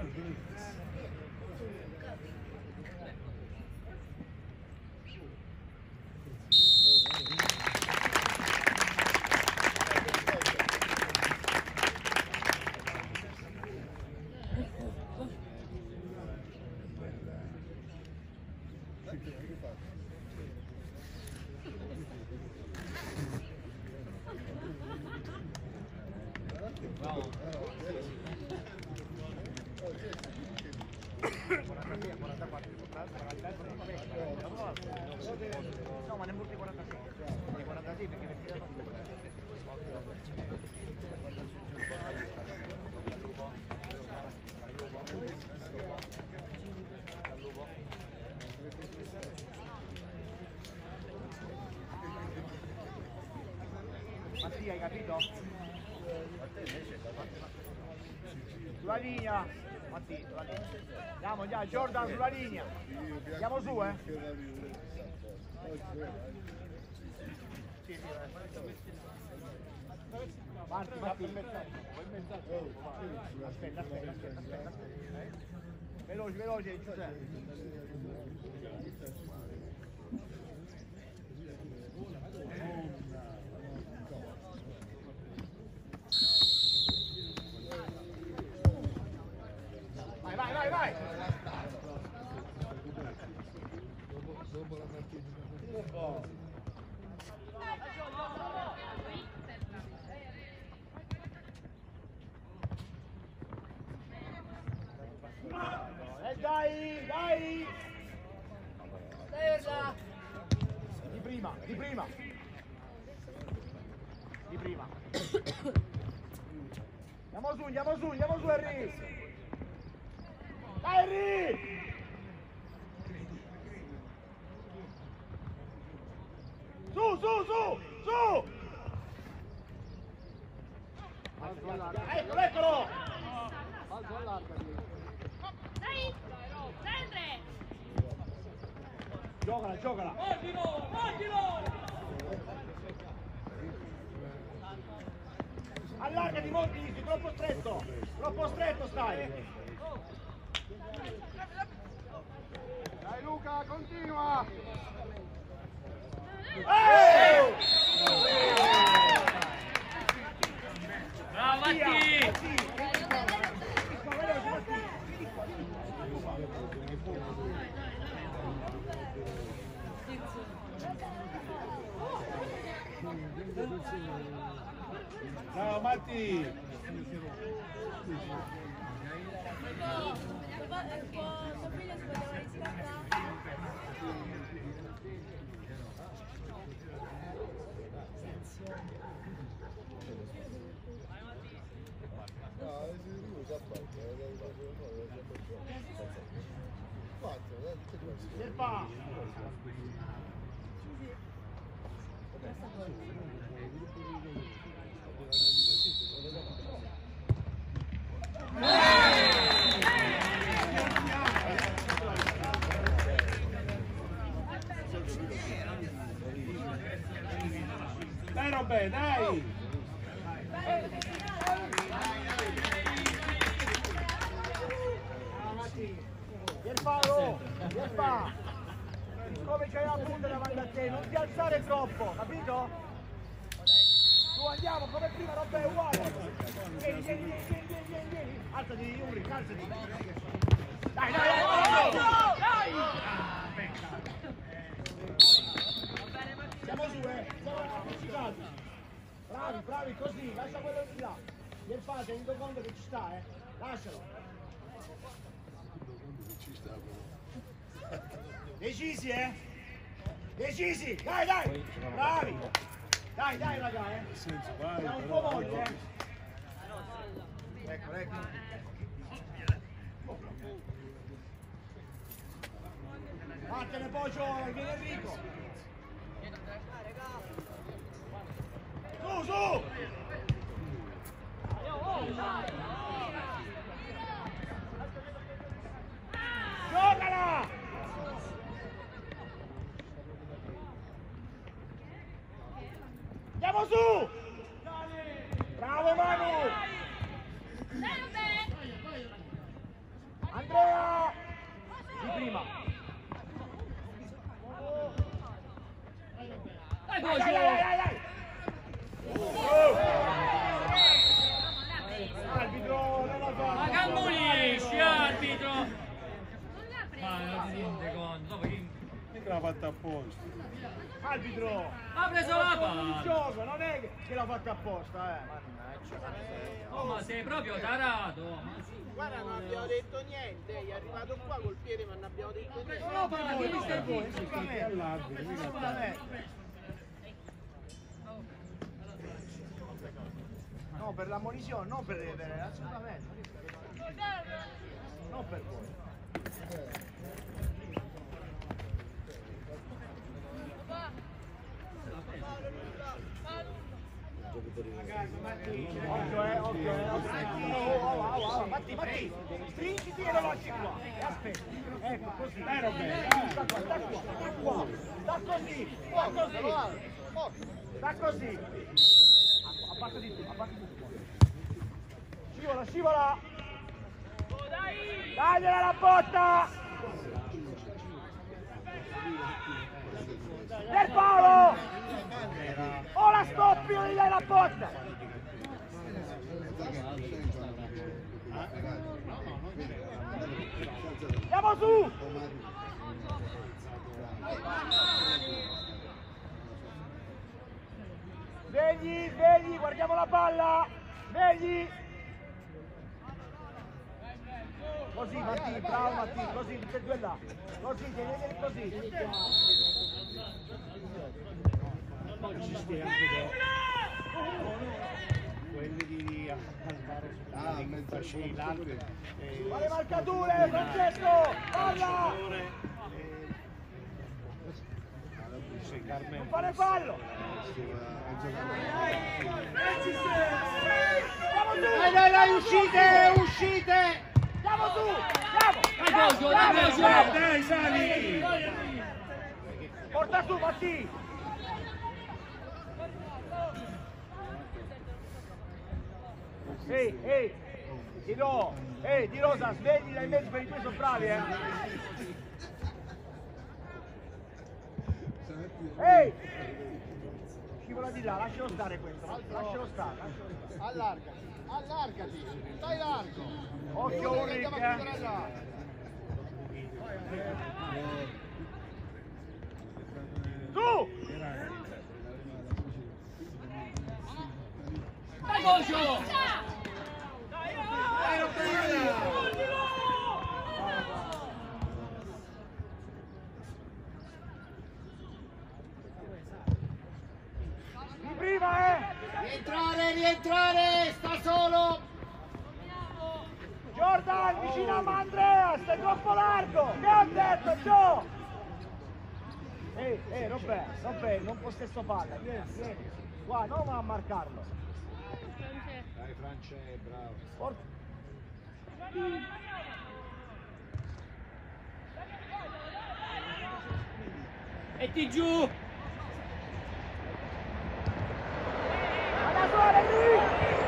believe this. così, hai capito? Sulla linea, Matti, sulla linea. Andiamo, andiamo, Jordan sulla linea. Andiamo su, eh. Marti, Marti. Aspetta, aspetta, aspetta, aspetta. Veloce, veloce, Giuseppe. さん proprio tarato! Ma sì. Guarda, non abbiamo detto niente, è arrivato qua col piede ma non abbiamo detto niente. No, non sta per voi. No, per l'ammonizione, non per per- assolutamente. Non per voi. Occhio, eh, occhio, eh, occhio. Oh, oh, oh, oh, Matti, Matti, stringiti e lo lasci qua. E aspetta. Ecco, così. Dai, Roberto. Sta qua, sta qua, sta qua. Sta così, sta così. Sta così. A parte di tu, a parte di tu. Scivola, scivola. Dagliela la botta. Per Paolo. O la stoppi o gli dai la botta. Andiamo su! Svegli, svegli, guardiamo la palla! Svegli! Così Matti, bravo Matti, così, tutti e due là. Così, tienili così. Oggi stai anche quelli di andare sulla linea facilante. Fare marcature, Francesco! Palla! Non fare fallo! Dai, dai, dai, uscite, uscite! Andiamo su! Andiamo! Dai, Gocio, dai, Gocio! Dai, sali! Porta su Matti! Ehi, ehi! Di no! Ehi, di Rosa, svegli dai mezzi per i tuoi sono bravi, eh! Ehi! Scivola di là, lascialo stare questo, lascialo stare, lascialo stare. Allargati, allargati, stai largo. Occhio Ulrich, eh. Su! Dai, Gocio! Di prima, eh! Rientrare, rientrare, sta solo. Jordan, vicino a Andrea, stai troppo largo! Che ho detto, ciò! Ehi, ehi, Robè, Robè, non possesso palla, vieni, vieni. Qua, non va a marcarlo. Dai, Francia, bravo. Forza. Metti giù! agora, Henrique!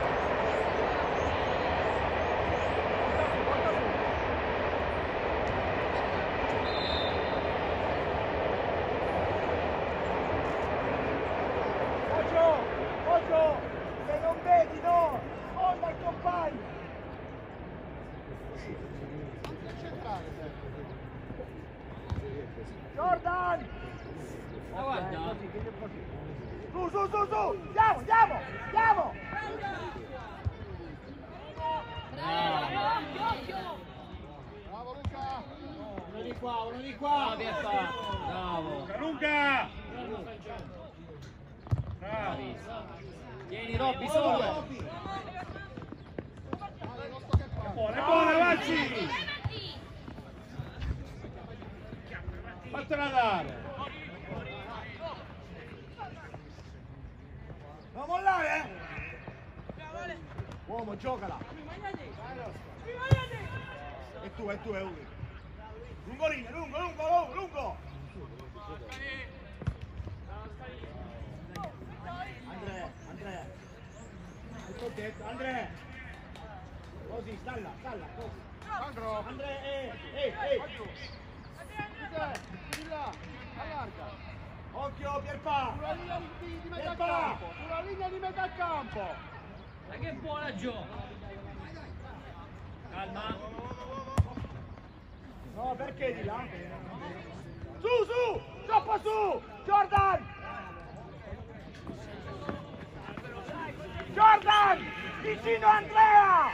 Uomo, giocala! E tu, e tu, è Uri. Lungo linea, lungo, lungo, lungo, lungo! Andrea, Andrea. Il concetto, Andrea! Così, stalla, stalla, così. Sandro. Andrea, eh, eh, eh! Chiudi là, allarga. Occhio Pierpa! Sulla linea di, di metà Pierpa! campo, sulla linea di metà campo. Ma che buona gioco! Calma! No, perché di là? Su, su! Troppo su! Jordan! Jordan! Vicino a Andrea!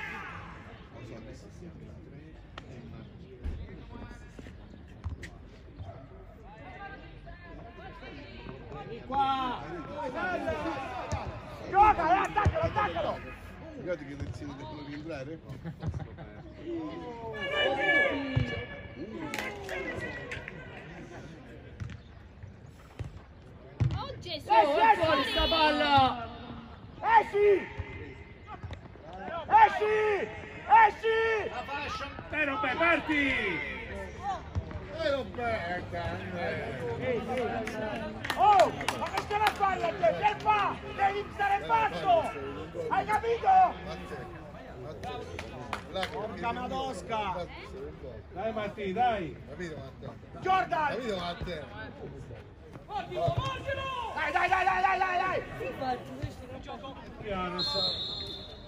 Vieni qua! Gioca, eh, attaccalo, attaccalo! Guardate che nel sito devono rientrare. Oh Gesù! Esci, Fuori esci! sta palla! Esci! Esci! Esci! Dai Robè, parti! E Roberta! Oh! Ma che stai a fare a te? Che fa? Devi stare pazzo! Hai capito? Porca madosca! Dai Matti, dai! Capito Matteo? Jordan! Capito Matteo? Dai, dai, dai, dai, dai, dai, dai! Piano, sta.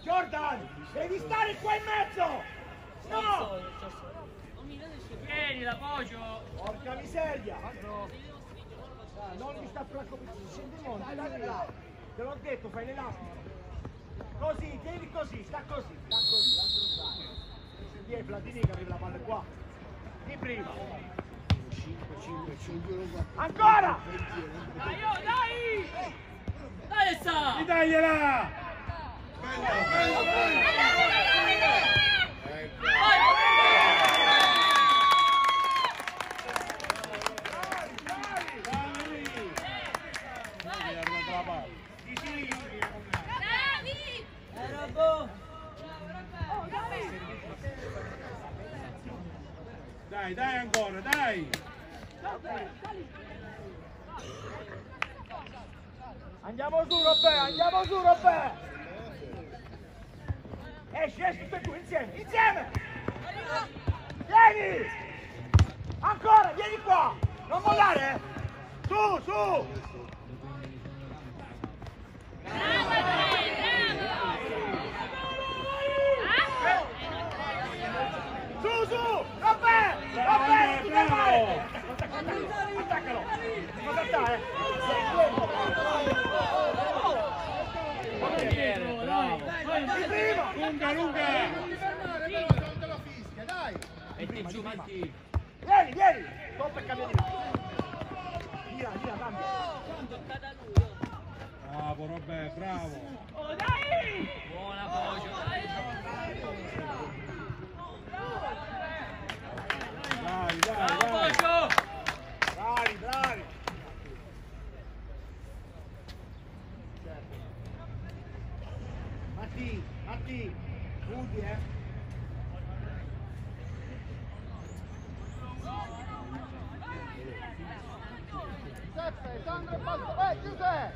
Jordan! Devi stare qua in mezzo! No! Vieni la Poggio! Porca miseria! Non mi sta preoccupando, scendi in monte, dai di là! Te l'ho detto, fai l'elastico! Così, tieni così, sta così, sta così, Vieni, Platini che arriva la palla qua! Di prima! 5, 5, 5 euro Ancora! Dai, oh, dai! Dai, sta! Dagliela! Bello, bello, bello! Ecco. Dai! Dai, è arrivata la palla. Di sì! Bravi! Dai, dai ancora, dai! Andiamo su, Robè, andiamo su, Robè! Esci, esci tutti e insieme, insieme! Vieni! Ancora, vieni qua! Non mollare! eh. Su, su! Su, su! Non ti fermare! Attaccalo! Cosa sta, eh? Portiere, bravo! Di prima! Lunga, lunga! Metti giù, Matti! Vieni, vieni! Stop e cambia di. Gira, gira, cambia. Bravo Robè, bravo! Buona Poggio! Dai, dai, Bravo dai! Poggio! Bravi, bravi! Matti, Matti, chiudi, eh! Giuseppe, Sandro e basta. Eh, Giuseppe!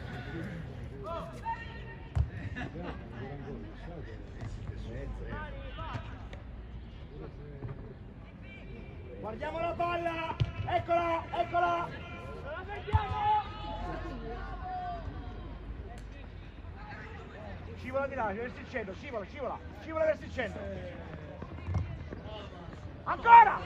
Guardiamo la palla! Eccola, eccola! La perdiamo! Scivola di là, verso il centro, scivola, scivola, scivola verso il centro. Ancora!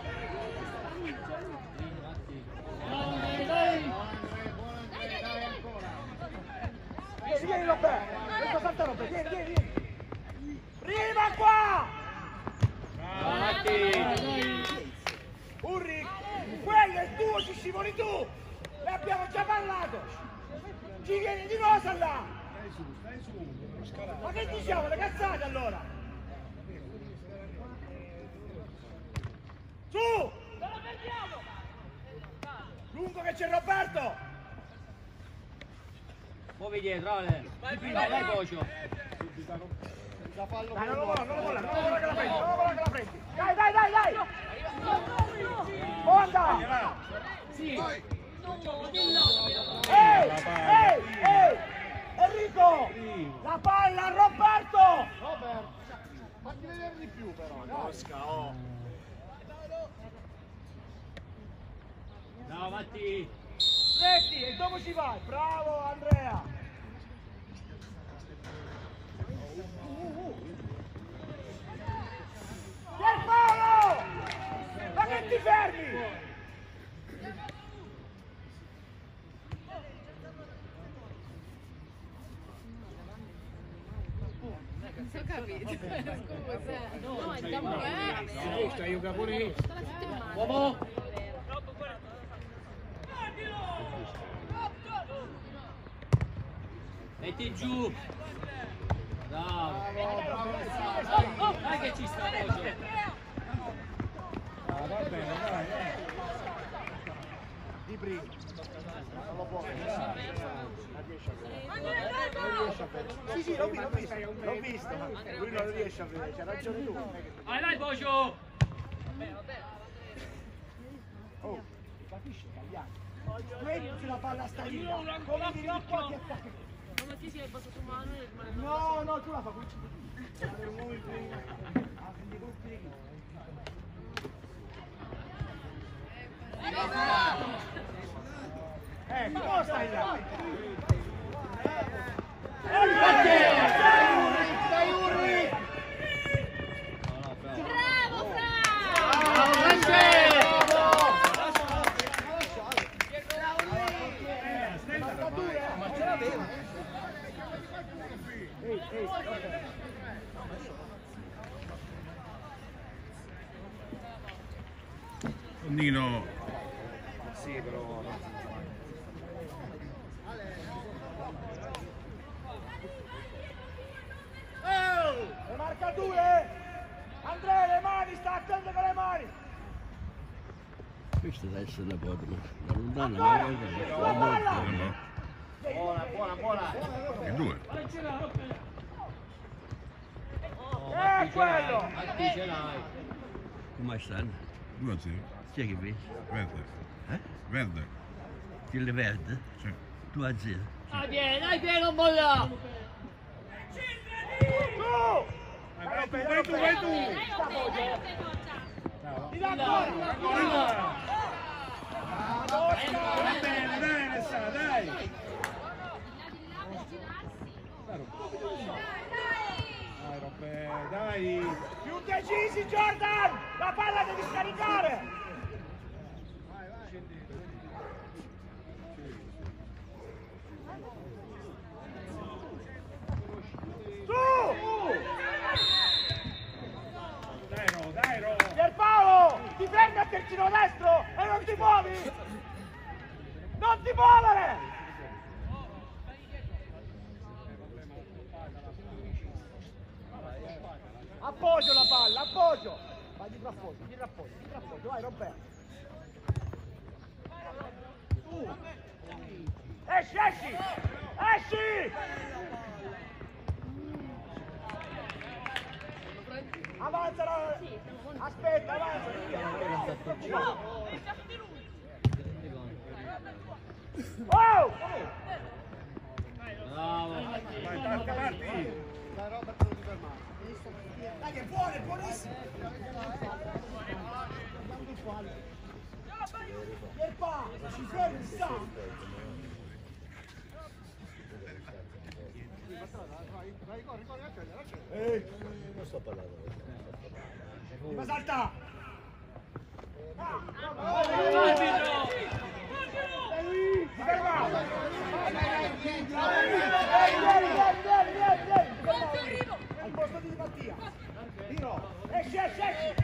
Vieni, vieni Robè! Questo salta Robè, vieni, vieni, vieni! Prima qua! Bravo Matti! Urri, quello è il tuo, ci scivoli tu! Ne abbiamo già parlato! Ci vieni di cosa là? Ma che diciamo, le cazzate allora? Su! Lungo che c'è Roberto! Muovi dietro, Ale! Vai, vai Poggio! Dai, non lo molla, non lo molla, non lo molla che la prendi, non lo molla che la prendi! Dai, dai, dai, dai! Onda! Sì! Ehi, ehi, ehi! Enrico! La palla a Roberto! Robert, fatti vedere di più però. dai. Bravo Matti! Reti! Sì, e dopo ci vai. Bravo Andrea. Pierpaolo! Ma che ti fermi? Non so capito. Cos'è? No, è da capone. Tutta la settimana. Uomo. Metti giù. Bravo. Dai che ci sta oggi. Ah, va bene, dai, eh. Di prima. Non lo può. Sì, sì, l'ho visto, l'ho visto, lui non riesce a vedere, c'ha ragione tu. Vai, vai, Bocio. Oh, capisci italiano? Prendi la palla sta lì, come vieni di qua ti si è passato mano e rimane No, no, tu la. Ah, quindi gruppi di Eh, come stai là? Dai Urri! Bravo Bravo, Ma ce l'aveva. Ehi, ehi, ok. Nino. Sì, però... Le marcature! Andrea, le mani, sta attento con le mani! Questa deve essere una porta, ma lontana Ancora! ma Sulla palla! Buona, buona, buona. E due. Eh, quello! Come stanno? Due a zero. Chi è che vedi? Verde. Eh? Verde. Le verde? Sì. Tu a zero. Dai, vieni, dai, vieni, non molla. Vai tu, vai tu, vai tu! Ti dà ancora! Va bene, dai, Alessandra, dai! Dai, Robè, dai! Più decisi, Jordan! La palla devi scaricare! Su! Dai, Ro, dai, Ro! Pierpaolo! Ti fermi a terzino destro e non ti muovi! Non ti muovere! Appoggio la palla, appoggio! Vai dietro appoggio, dietro appoggio, dietro appoggio, vai Roberto! Tu! Esci, esci! Esci! Avanza la... Aspetta, avanza! via. Oh! Bravo. Vai, parti, parti! Dai che è buono, è buonissimo! Pierpa, ci fermi, sta! Ehi! Non sto parlando. Prima salta! Arbitro. Si ferma! Vieni, vieni, vieni, vieni, vieni, vieni! Al posto di Mattia! Tiro! Esci, esci, esci!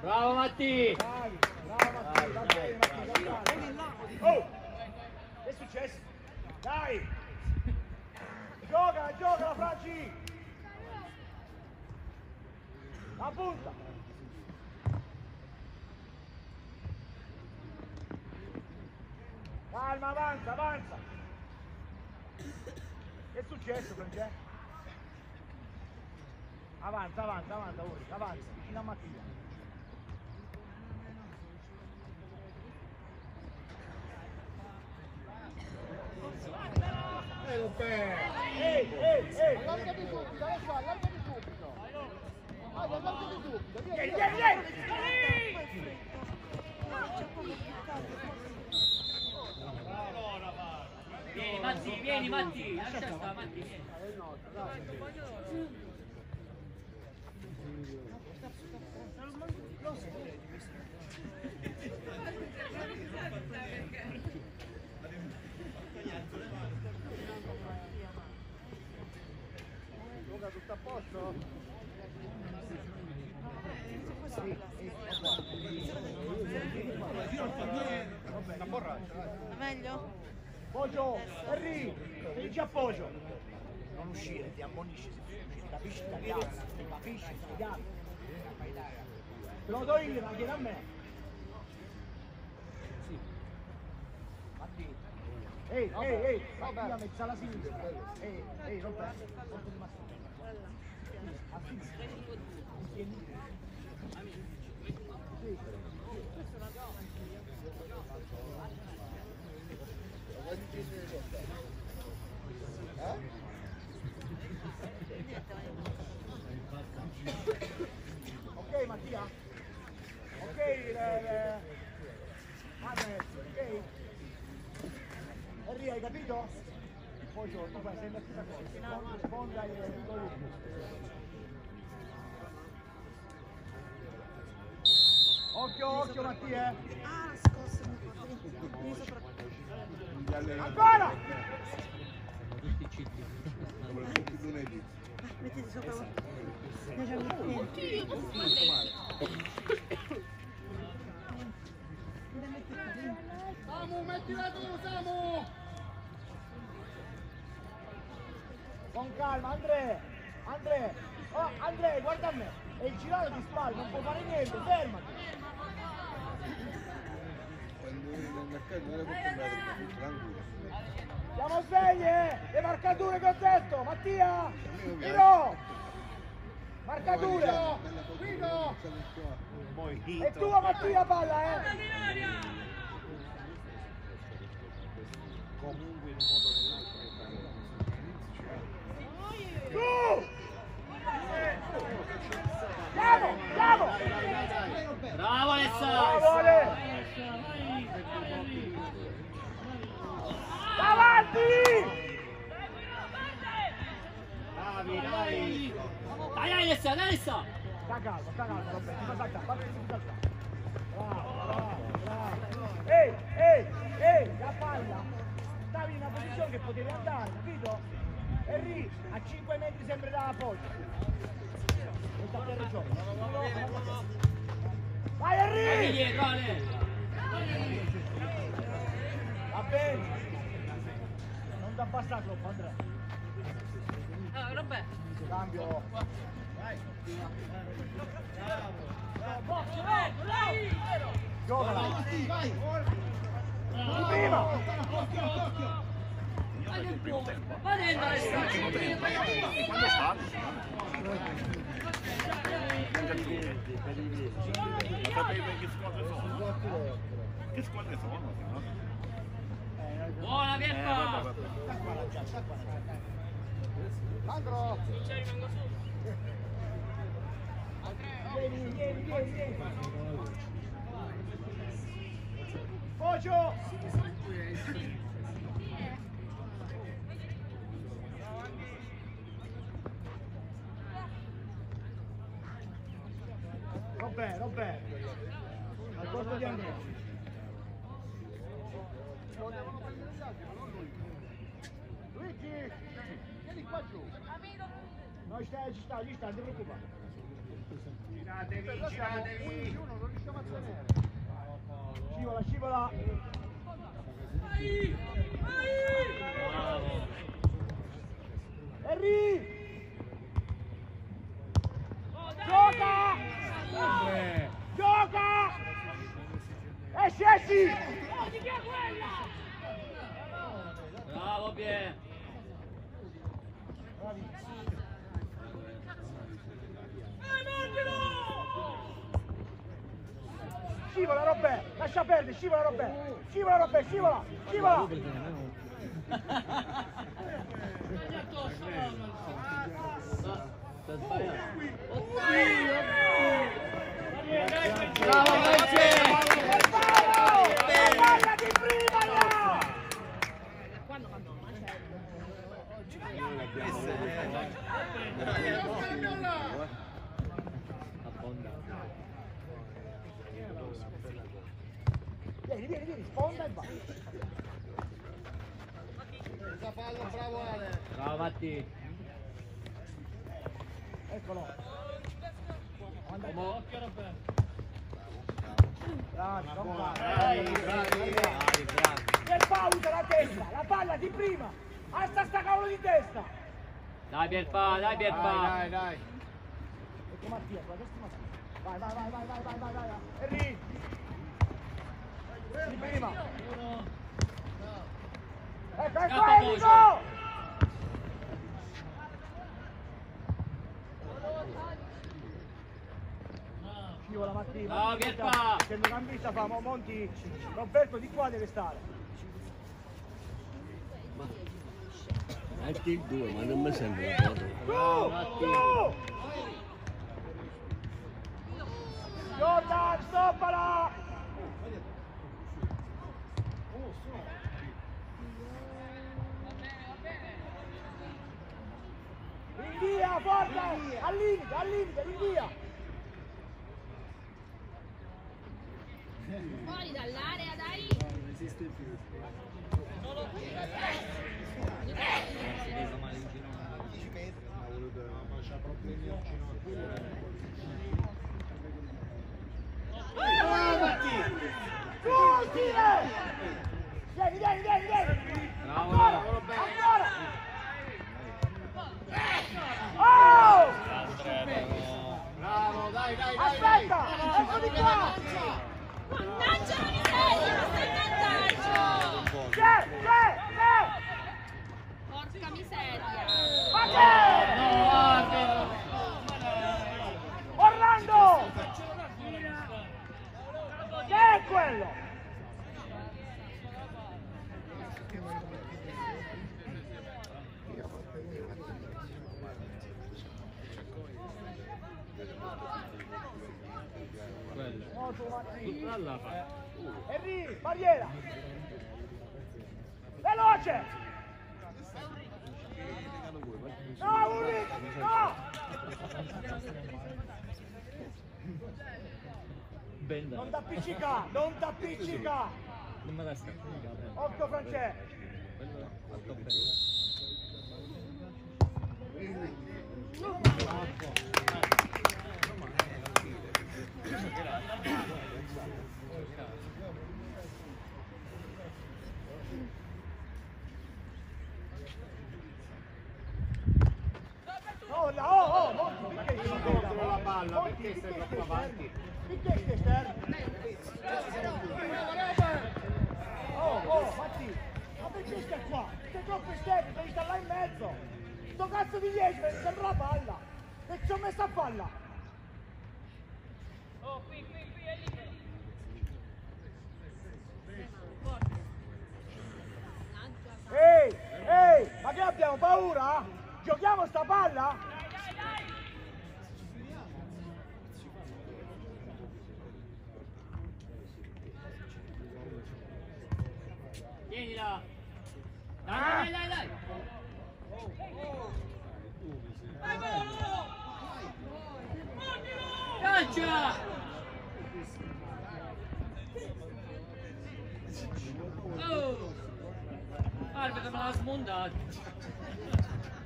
Bravo Matti. Dai, bravo Mattia, va bene Mattia, va bene. Oh! Che è successo? Dai! Gioca, gioca la Franci! La punta! Calma, avanza, avanza! Che è successo, Francesco? Avanza, avanza, avanza, Ulrich, avanza, vicino a Mattia. Dai, Allargati subito, adesso allargati subito. Vai, allargati subito. Vieni, vieni, vieni. Vieni Matti, vieni Matti, lascia sta Matti, vieni. Lo tutto a posto? Meglio? Poggio, Henry, vieni a Poggio. Non uscire, ti ammonisci se uscire, capisci italiano, ti capisci italiano. Te lo do io, ma chiedi a me. Matti. Ehi, ehi, ehi, la mezza alla sinistra. Ehi, ehi, Roberto, porta di Matti. A sinistra. Tieni. Sì. Ok Mattia? Ok le, le... Manuel, ok? Henry hai capito? Fai sempre la stessa cosa, sponda e Occhio, occhio Mattia! eh. Ah, scossa mi sopra. Ancora! Mettiti sopra. Ne c'è un Samu, mettila tu, Samu! Con calma, Andre! Andre! Oh, Andre, guarda a me! È il girato di spalle, non può fare niente, fermati! Siamo svegli, eh! Le marcature che ho detto! Mattia! Tiro! Marcature! Guido! È tua Mattia palla, eh! Su! Andiamo, andiamo! Bravo Alessa! Bravo Ale! Davanti! Bravi, dai! Dai Alessa, Alessa! Sta calmo, sta calmo. Bravo, bravo, bravo. Ehi, ehi, ehi, la palla. Stavi in una posizione che potevi andare, capito? E lì, a 5 metri sempre dalla poggia. Non sta per ragione. Vai Henry! dietro Ale! Va bene. Non ti abbassare troppo, Andrea. Ah, vabbè. Cambio. Giocala. Di prima. Va dentro Alessa! Che squadre sono? Buona Pierpa! Sandro. Vieni, vieni, vieni, vieni. Poggio. Robè, Robè. Al posto di Andrea. Luigi, vieni qua giù. No, stai, ci sta, ci sta, non ti preoccupare. Giratevi, giratevi! Uno non riusciamo a tenere. Scivola, scivola. Bravo! Henry! Gioca! Gioca! Esci, esci! Bravo Pier! Scivola, Robè! Lascia perdere, scivola, Robè! Scivola, Robè, scivola! Scivola! Sta sbagliando. Oddio, oddio. Di prima. Vieni, vieni, vieni, sponda e va. Questa palla, bravo Ale. Bravo Matti. Eccolo. Bravi, non fare. Bravi, bravi, bravi, bravi. Del pausa la testa, la palla di prima. Alza sta cavolo di testa. Dai Pierpa, dai Pierpa. Dai, dai, dai. Ecco Mattia, sulla destra Mattia. Vai, vai, vai, vai, vai, vai, vai, vai. Henry. Di prima. Ecco, ecco, Enrico! Scivola Mattia. Bravo, Mattia, Pierpa. Che non ambita fa, mo Monti. Roberto di qua deve stare. Anche il 2, ma non mi sembra foto. Su! Su! Jordan, stoppala! Rinvia, forza! Al limite, al limite, rinvia! Fuori dall'area, dai. Ha voluto ma c'ha problemi al ginocchio. Su, tira! Vieni, vieni, vieni, vieni! Bravo, Ancora, bravo, ancora! Oh! Bravo, dai, dai, dai. Aspetta, ecco di qua! Mannaggia la miseria, ma stai in vantaggio. C'è, c'è, c'è! Porca miseria. Ma che? No, arbitro. Orlando! Che è? Quello. No, tu, Là fa. Henry, barriera! Veloce! No, Uri! No! Benda. Non t'appiccica! Non t'appiccica! Non me la scappare. Occhio Francesco! Quello fatto bene. No, là, oh, oh, Monti, ma che sei Contro la palla, Monti, perché sei perché troppo avanti? Perché stai esterno? Oh, oh, Matti, ma perché stai qua? Sei troppo esterno, devi stare là in mezzo! Sto cazzo di 10 per sempre la palla! E ci ho messo a palla! Ehi, ehi, ma che abbiamo paura? Giochiamo sta palla? Vieni là. Dai, dai, dai, dai. Caccia! Oh! Arbitro me l'ha smontato.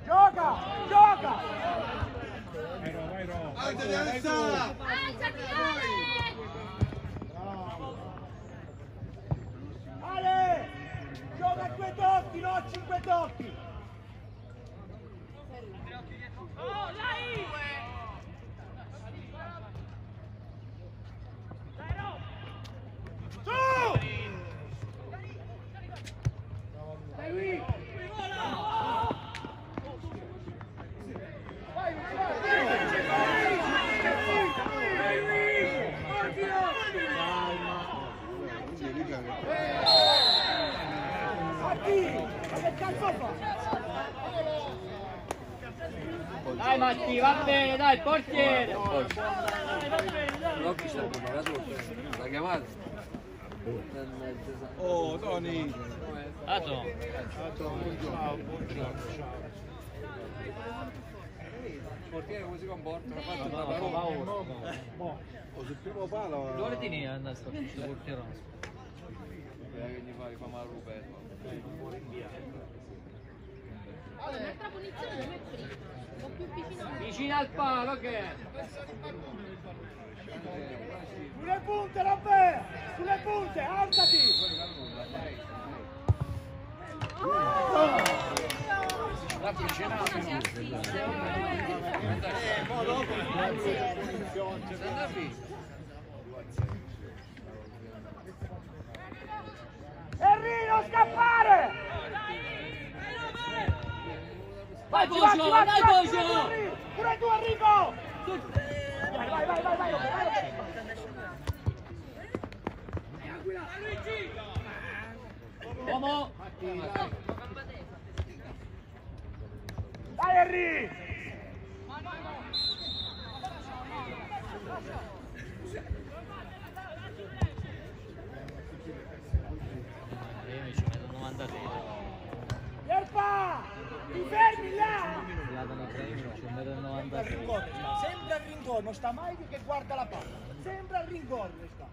Gioca, gioca! Alzati, alza! Alzati, Ale. 5 tocchi, no 5 tocchi! Oh, dai! Su! Dai! Dai Matti, va bene, dai, portiere! L'occhio sta preparato la chiamata. Oh, Tony! Ato. Il portiere come si comporta? Ha fatto No, una parola. Oh, sul primo palo... L'ordine è andato sul portiere. Spera che gli fa, gli fa male il rubello. Allora, un'altra punizione come prima. Vicino al palo che? Sulle punte, Robbe! Sulle punte, alzati! Henry, non scappare! Bocio, vacci, dai! Henry! Pure tu, Enrico! Vai, vai, vai, vai, vai, vai, Robbe. Uomo! Dai, Henry! Io ci metto 96. Ti fermi là! Al 96. rincorno sta, sempre al rincorno, non sta mai che guarda la palla, sempre al rincorno sta.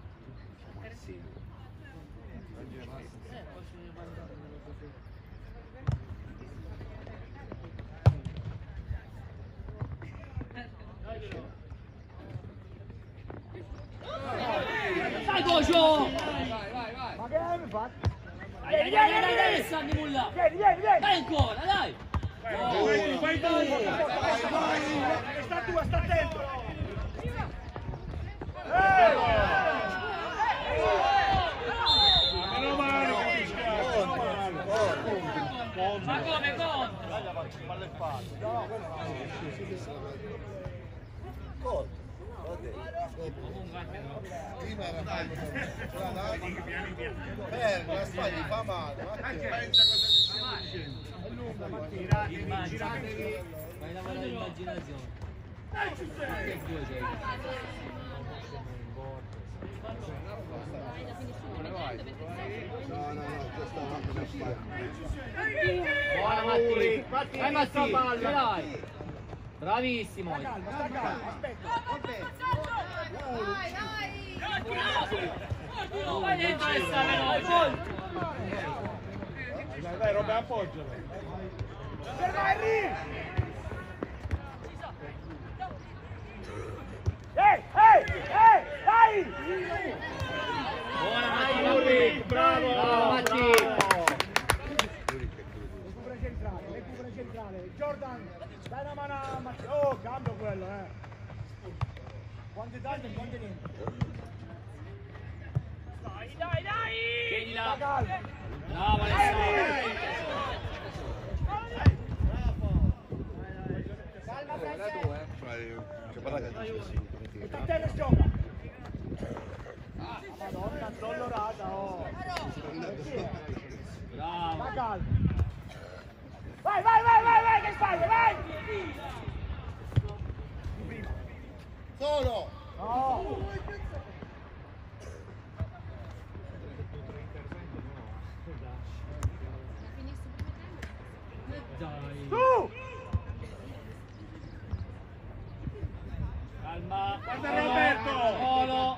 Dai Bocio! Ma che hai fatto? Dai, dai, dai, dai, dai, Sanni Mulla! Vieni, vieni, vieni! Dai ancora, dai! Vai, vai tu! E sta tu, sta attento! Meno male che mi schiaccia, meno male. Ma come contro? Prima era fatto la dama. Fermo, la spagna fa male. ma che- Immaginatevi. Fai lavorare l'immaginazione. Che due c'hai? No, no, no, questa è una spagna. Buona Matti! Dai Matti! Ce l'hai! Bravissimo! Calma, sta calma, aspetta, Vai, vai! Vai dentro e sta veloce! Dai, dai, Robbe, appoggialo. Henry! Ehi, ehi, ehi, dai! Buona Matti! Bravo! Bravo Matti! Recupera centrale, recupera centrale. Jordan, dai una mano a Matti- Oh, cambio quello, eh. Quante tante, quante niente. Tieni Sta là! calma. Bravo Alessandro! Tu, eh. Che guarda che dice sì, a e gioca. Madonna, addolorata, oh. Sta calma. Vai, vai, vai, vai, vai, che sbaglia, vai! Solo! No! Dai! Tu! Calma! Guarda Roberto! Solo!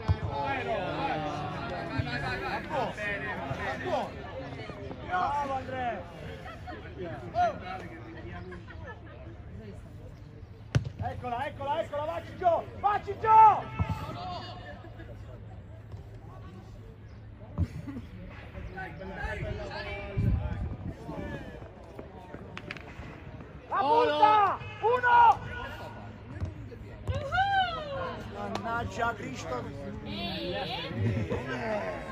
Bravo Andrea! Eccola, eccola, eccola, vacci giù! Vacci giù! La punta! Uno! Mannaggia Cristo! Eh,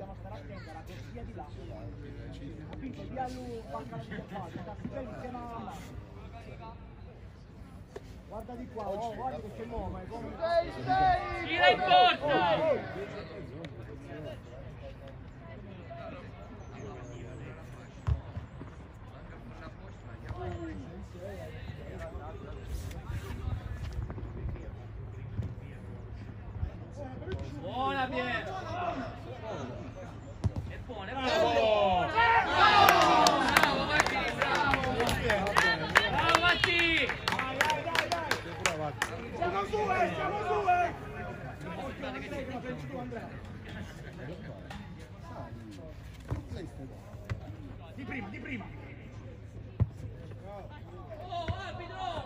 dobbiamo stare attenti alla corsia di là. Capito? Via lui, bacca la palla, sta bene insieme alla. Guarda di qua, oh, guarda che c'è l'uomo, è come... Tira in porta. Oh, oh. Buona è buona. Bravo! Bravo Matti, bravo. Bravo Matti. Dai, dai, dai, dai! Siamo due, siamo due! Pensi tu, Andrea? Di prima, di prima! Oh, arbitro.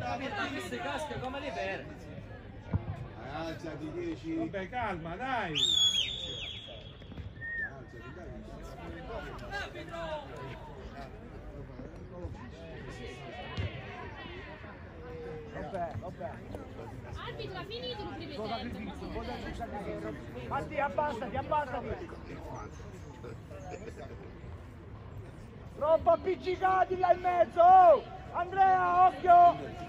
Capito, queste casche come le perde? Alzati 10. Vabbè, calma, dai. Vabbè, vabbè. Arbitro, ha finito il primo tempo. sacrificio, cosa è sacrificio? Matti, abbassati, abbassati! Troppo appiccicati là in mezzo! oh! Andrea, occhio!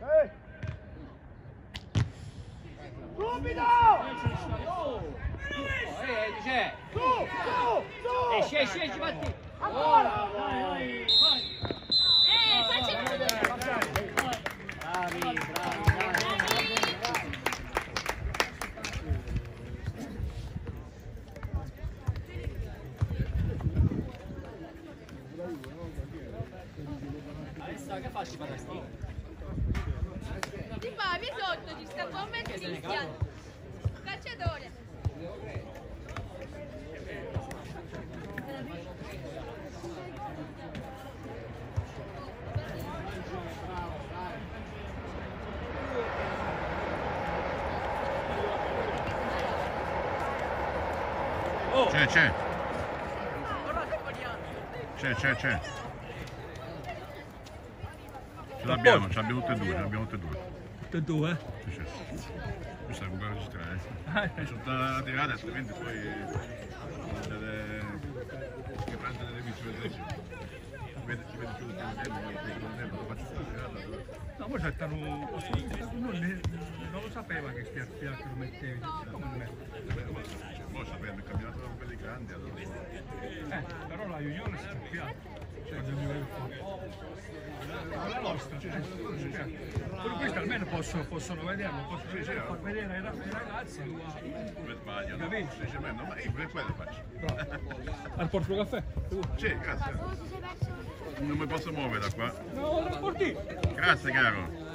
Ehi! Subito! Oh, eh, dice. Su, su, su! Esci, esci, esci, Matti. Ancora! Eh, facci vedere. Bravi, bravi, bravi. Adesso che faccio per resti? Ti fa, mi sotto, ci sta bomba e fischia. Calciatore. C'è, c'è. C'è, c'è. Ce l'abbiamo, ce l'abbiamo tutte e due, ce l'abbiamo tutte e due. Tutte e due? Sì, sì. Questa è ancora registrare. È sotto la tirata, altrimenti poi delle... che prende delle vincite ci vede più poi il tempo lo faccio poi c'è stato un... Non, lo sapeva che stia che lo mettevi. Come metti? Poi sapendo il campionato per quelli grandi, allora... Eh, però la Junior si è scoppiata. Cioè, la nostra, cioè. Per questo almeno posso- possono vederlo, possono far vedere ai ra- ai ragazzi. Come sbaglia, no? Ma io per quello faccio. Al porto caffè? Sì, grazie. Non mi posso muovere da qua. No. Grazie caro.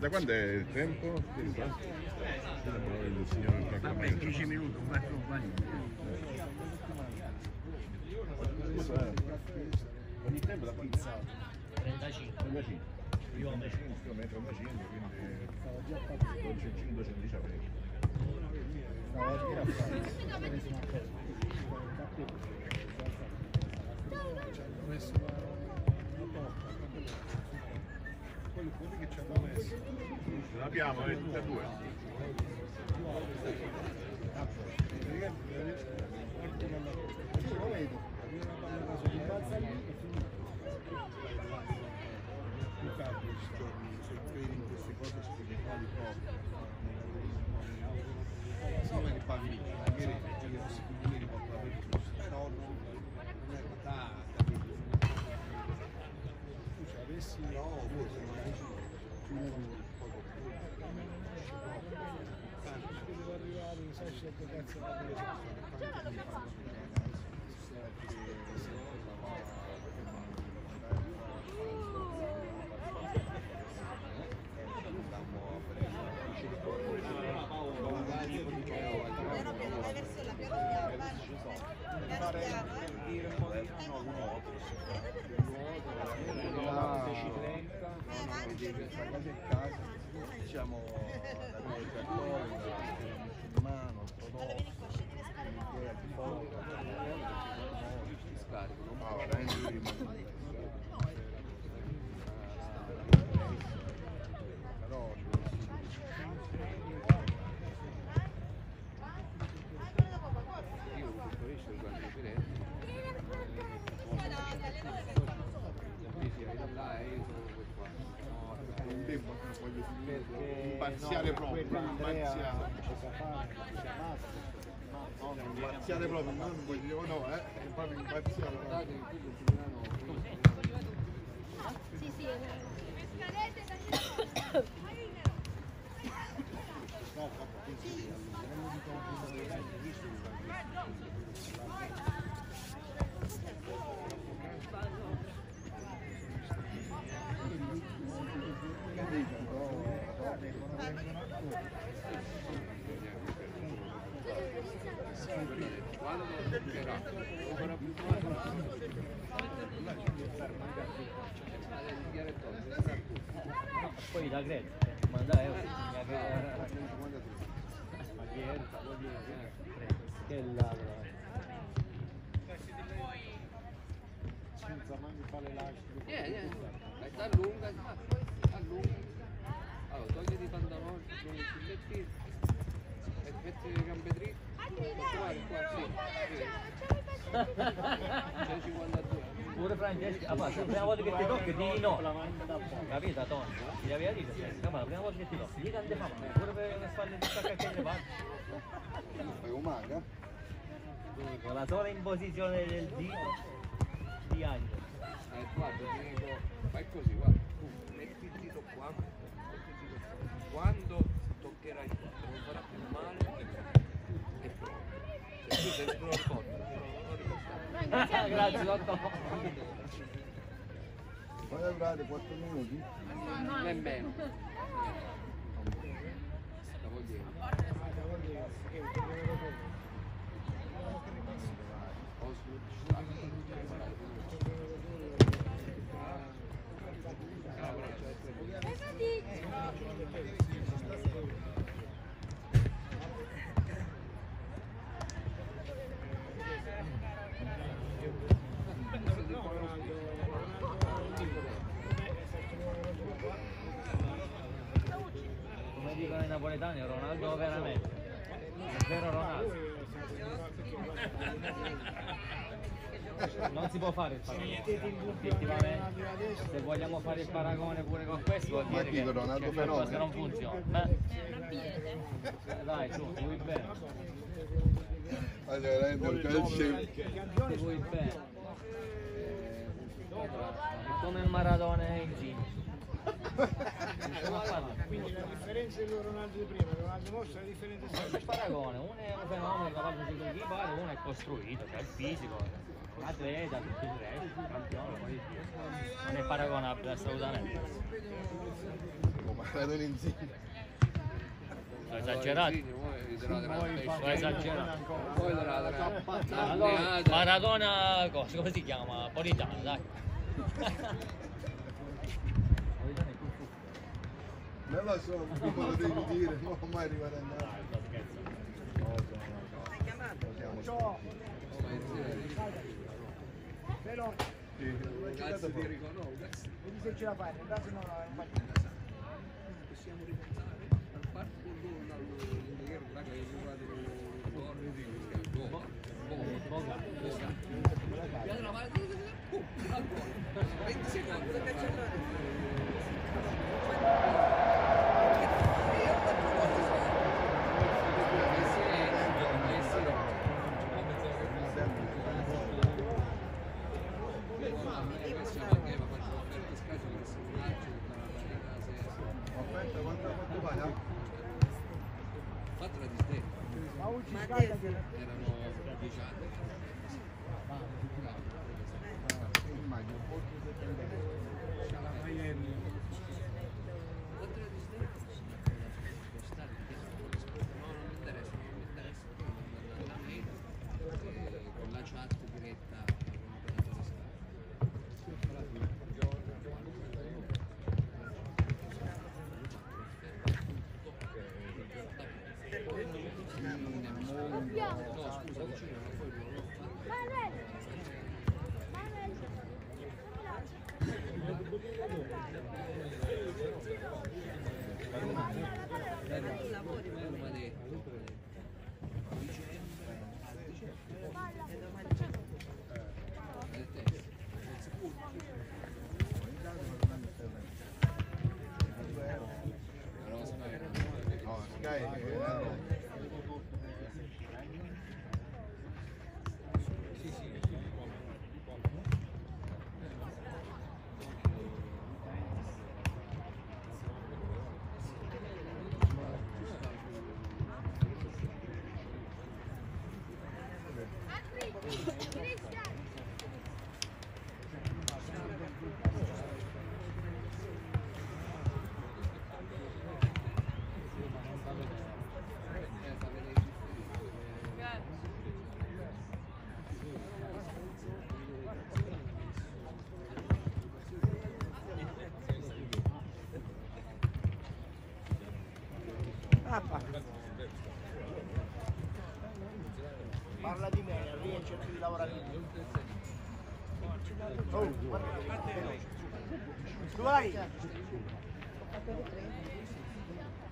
Da quando è il tempo? Franco 10 minuti, un metro un bagno. Ogni tempo da quanto? 35. 35. Io ho messo un metro 35, quindi 12, 219. Stavo a dire a fare. Ci hanno messo la, porta. Quelli, quelli che ci hanno messo. L'abbiamo, eh, tutte e due. Lo vedo, sotto, balza lì e finisce. Luca, se credi in queste cose spirituali proprio come li parli magari perché secondo me li porto a vedere questo soldo non è da capito tu ci avessi no forse non è così devo arrivare, sai, certo cazzo da diciamo la mia cattolica musulmano ortodosso l'idea di foto scarico no? però io ho visto questo guarda Firenze sì, là e io sono questo qua un tempo voglio finire imparziale proprio imparziale no, non imparziale proprio non voglio no eh è proprio imparziale Sì, sì scoprire quando sbloccherà poi da Grecia, ma da Euro, ma che è? Che ladra! Senza manco fare l'ascito. Yeah, lunga. Pure Francesco, ah, ma se la prima volta che ti tocchi di no. Capito, Tony? Ti avevi detto, Francesco, ma la prima volta che ti tocchi, gli tante fama, pure per farle di staccare che le parti. Fai un maga? Con la sola imposizione del dito di Angelo. Eh, guarda, ti dico, fai così, guarda. Tu metti il dito qua, metti il dito qua. Quando toccherai qua, non farà più male e prova. Se tu sei non lo ricordi, non lo ricordi. Grazie, dottor. Puoi lavorare 4 minuti? Nemmeno. La voglio. Come dicono i napoletani, Ronaldo veramente. È vero Ronaldo. Non si può fare il paragone. Se vogliamo fare il paragone pure con questo vuol Ma dire che Ronaldo c'è qualcosa che non funziona. Eh, dai, su, vuoi bene. Allora, veramente un calcio. Ti vuoi bene. È come Maradona in giro. Come? Quindi la differenza di Ronaldo di prima e Ronaldo mostra è differente Non c'è paragone, uno è un fenomeno capace di pari, uno è costruito, c'ha il fisico, un atleta, tutto il resto, campione, poi non è paragonabile assolutamente. Maradona insieme. Ho esagerato. Ho esagerato. Poi Maradona cosa, come si chiama? Politano, dai. Politano è più fu. Non lo so, come lo devi dire, non ho mai andare. Dai, sto scherzando. Siamo Però, Sì. Cazzo ti riconosco. vedi se ce la fai, nel caso no, infatti. Possiamo ripensare al parto con loro dall'indietro, là che hai provato il torno di Boga. Boga. Piano la mano, pum, al volo. 20 secondi.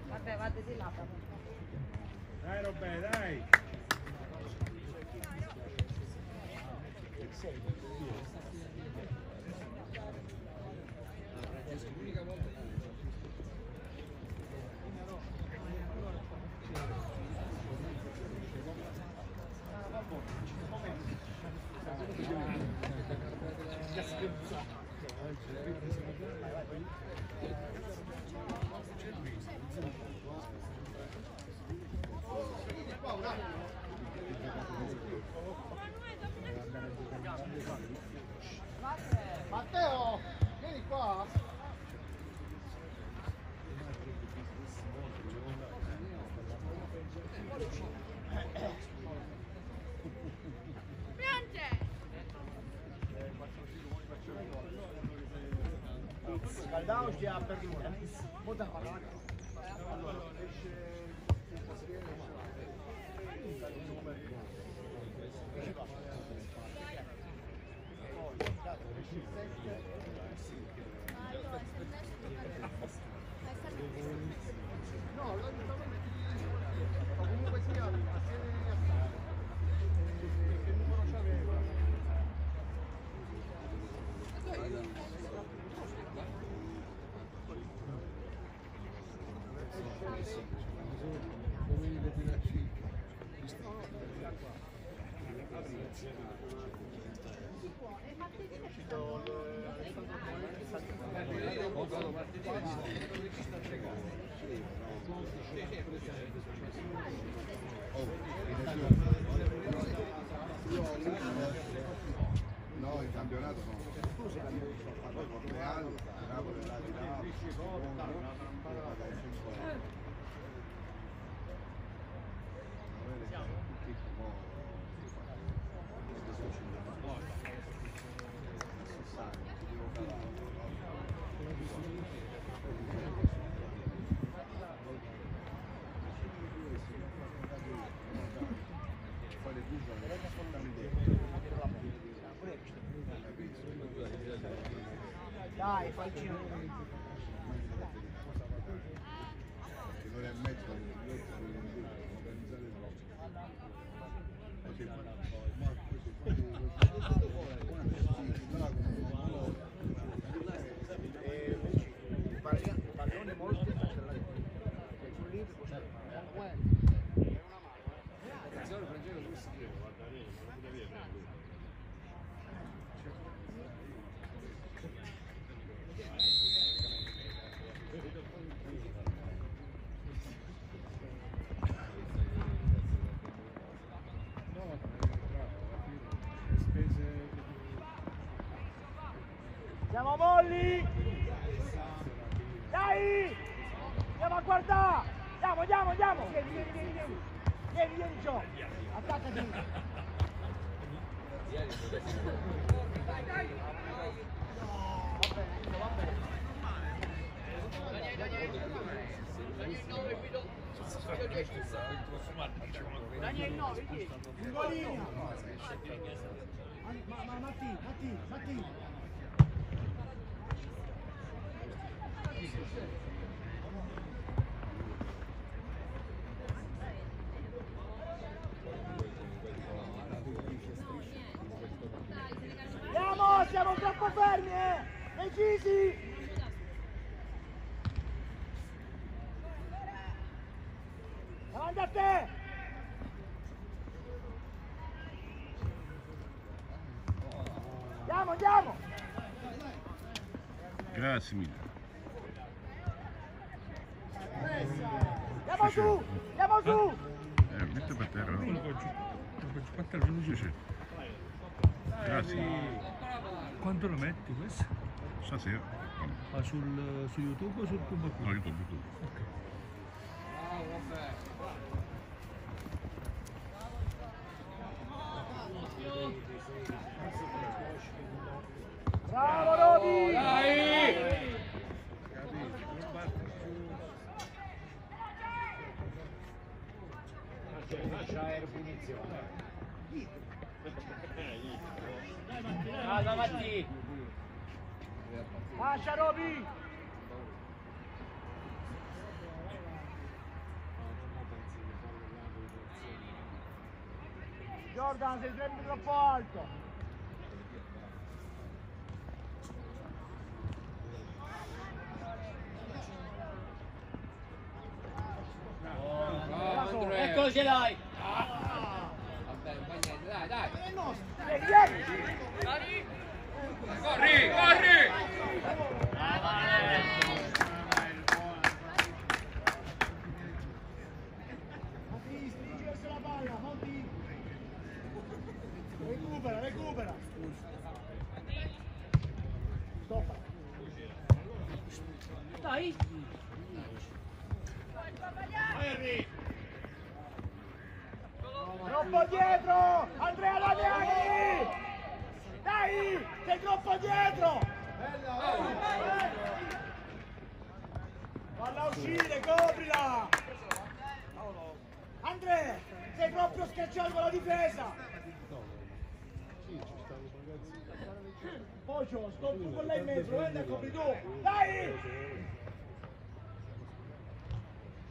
Vabbè, vado di là. Dai Robè, dai! आपका Dai, fai il giro. un'ora e mezza, organizzare E parli- pallone molto accelerato. Che sul libro costa comunque Attenzione, Francesco, come si chiama? No, ma è bravo, alla fine le spese Siamo molli! Dai! Andiamo a guardare! Andiamo, andiamo, andiamo! Vieni, vieni, vieni, vieni! Vieni, vieni, Gio! Attaccati! Va bene, va bene. Daniel 9, chi? Ungolini! Ma, ma, Matti, Matti, Matti! Siamo troppo fermi, eh! Decisi! Davanti a te! Andiamo, andiamo! Grazie mille. Quando lo metti questo? Stasera. Ma sul, su YouTube o sul tubo? No, YouTube, YouTube. Bravo Roby! capito, non parti più. C'è, c'è punizione. Calma Matti! Lascia Roby! Jordan, sei sempre troppo alto! Eccolo ce l'hai! Vabbè, non fa niente, dai, dai. Vieni, vieni! Corri, corri! Monti, stringi verso la palla, Monti! Recupera, recupera! Stoppa! Dai! Troppo dietro! Andrea Damiani! Dai! Sei troppo dietro! Falla uscire, coprila! Andrea! Sei proprio schiacciato con la difesa! Poggio, sto tu con lei in mezzo, prendi e copri tu! Dai!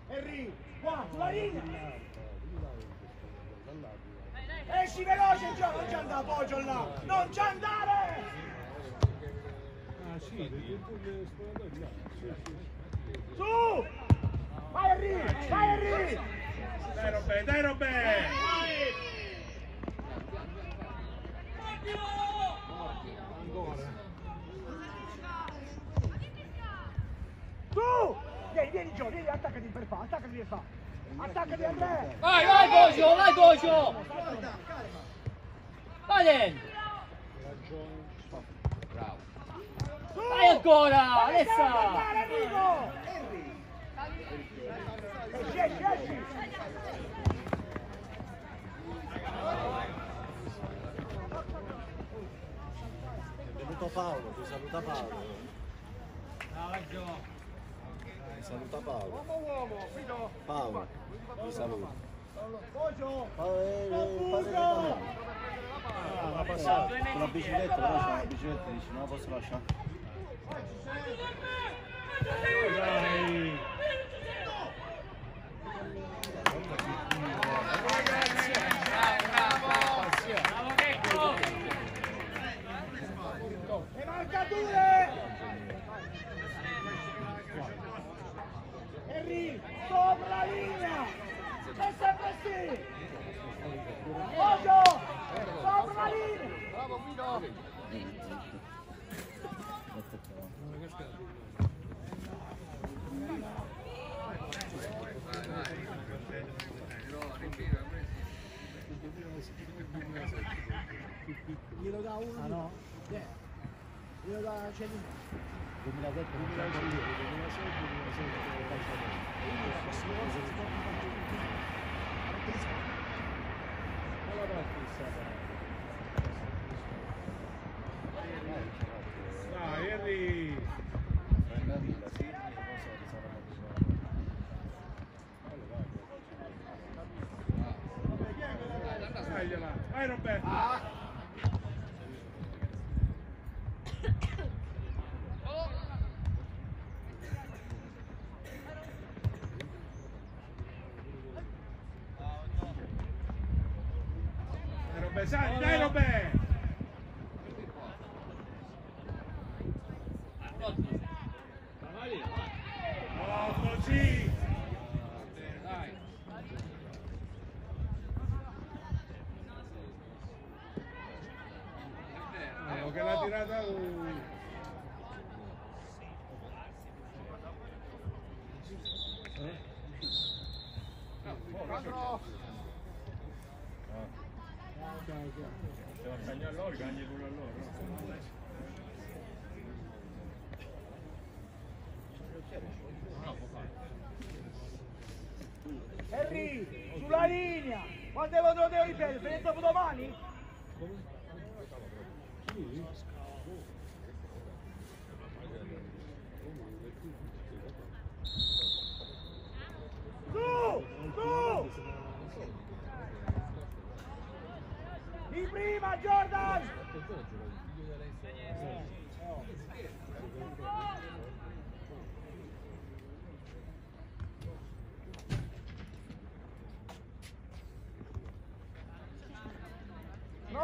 Henry, qua, sulla linea! Esci veloce, Gio! Non ci andare, Poggio là! Non ci andare! Ah sì. Su! Vai Henry! Vai Henry! Dai Robè, dai Robè! Tu! Vieni, vieni Gio, vieni, attaccati per fa, attaccati per fa! Attaccati Andrea! Vai, vai Gocio, vai Gocio! Vai dentro! Bravo. Vai ancora, Vai, Alessa! Esci, esci, esci! È venuto Paolo, ti saluta Paolo. Ti saluta Paolo. Uomo, uomo, Guido! Paolo, ti saluta. Poggio! Paolo, eh, eh, fate Confuso! vedere. Ah, ma passata, con la bicicletta, però c'è la bicicletta, dici, non la posso lasciare. Dai! Bravo Checco! E manca due! Henry, sopra la linea! È sempre sì! Poggio! Sopra la linea! Bravo Guido! Glielo dà uno? Ah no? Glielo dà Celino. 2007, 2006, 2007, 2006. Dai Henry! Brandavilla, sì, non so, sarà motivato. Dagliela! Vai Robè! Sali, dai Robè! Oh, così! Dai. Bravo, che l'ha tirata lui! Henry, sulla linea! Quante volte lo devo ripetere? Per il dopo domani? Su! Su! Di prima! Brava Jordan!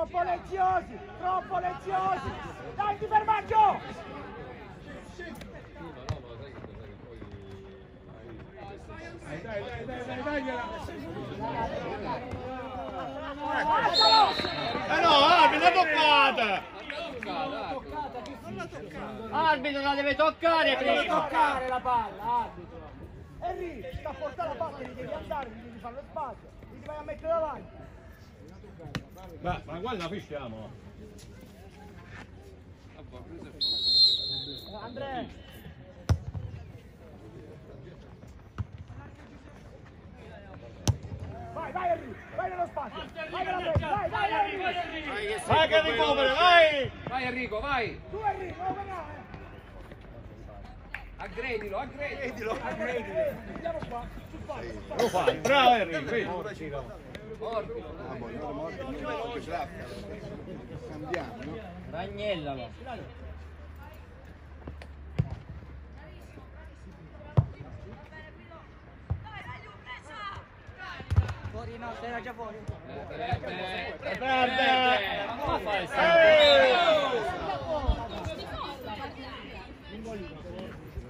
Troppo leziosi, troppo leziosi! Dai ti fermaggio! Dai, dai, dai, dai, dai! Eh no, arbitro, toccata! Arbitro la deve toccare Deve prima! toccare la palla, arbitro! Henry, sta a portare la palla, devi andare, devi fare lo spazio, devi vai a mettere davanti. Ma, ma guarda, fischiamo. Eh, Andrea! Vai, vai Henry, vai nello spazio, vai nella presa, vai, vai Henry! Vai che recupera, vai! Vai Enrico, vai! Tu Henry, non venire, eh! Aggredilo, aggredilo! Andiamo qua, sul sul Lo fai, bravo Enrico, vedi? Mordilo! Cambiamo, no? Ragnellalo! Fuori, no, sei già fuori. Verde! Verde! Ma come fai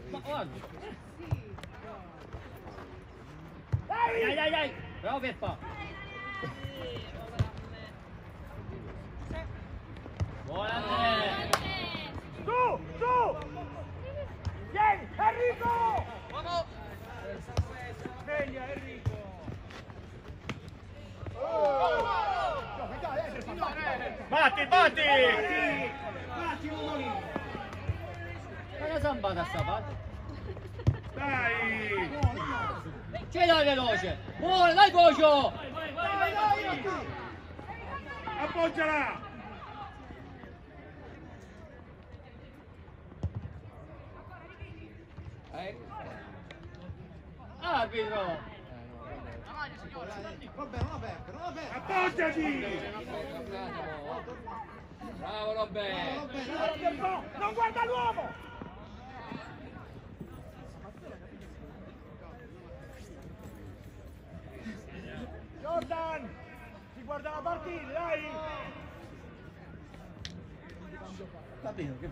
Ma guarda! Dai, dai, dai! Bravo Peppa! Aê!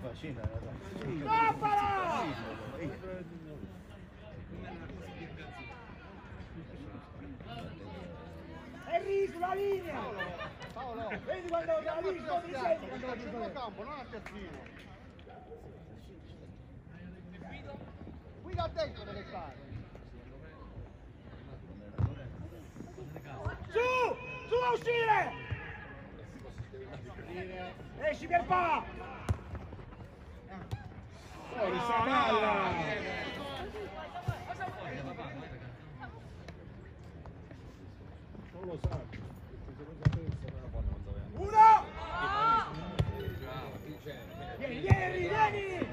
Facina, Stoppala! Henry sulla linea! Paolo! Vedi quando la linea, quando la linea? campo, non a terzino. Qui da dentro deve stare. Su! Su a uscire! Esci per pa! Fuori sta palla! Non lo sa, perché se lo sapesse non la fanno, non sapeva. Uno! Bravo, chi c'è? Vieni, vieni, vieni!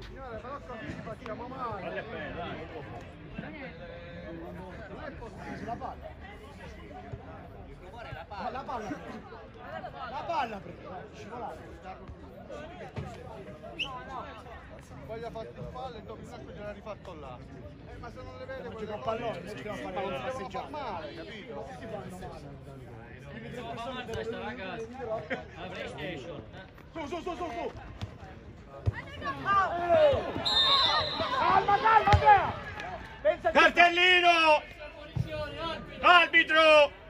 Signore, però così ci facciamo male. Falle bene, dai. Non è possibile. La palla! La palla! La palla! La palla prima! Scivolare! Poi gli ha fatto il fallo e dopo il sacco gliel'ha rifatto là. Eh, ma se non le vede Non quelle gioca a cose pallone, lì, non sì, gioca a sì, pallone, ma non si passeggiate. fa male, capito? Si fanno male! Quindi tre persone Questa devono ragazza, la PlayStation. Su, su, su, su, su! Calma, calma, Andrea! Pensa di- Cartellino! Arbitro!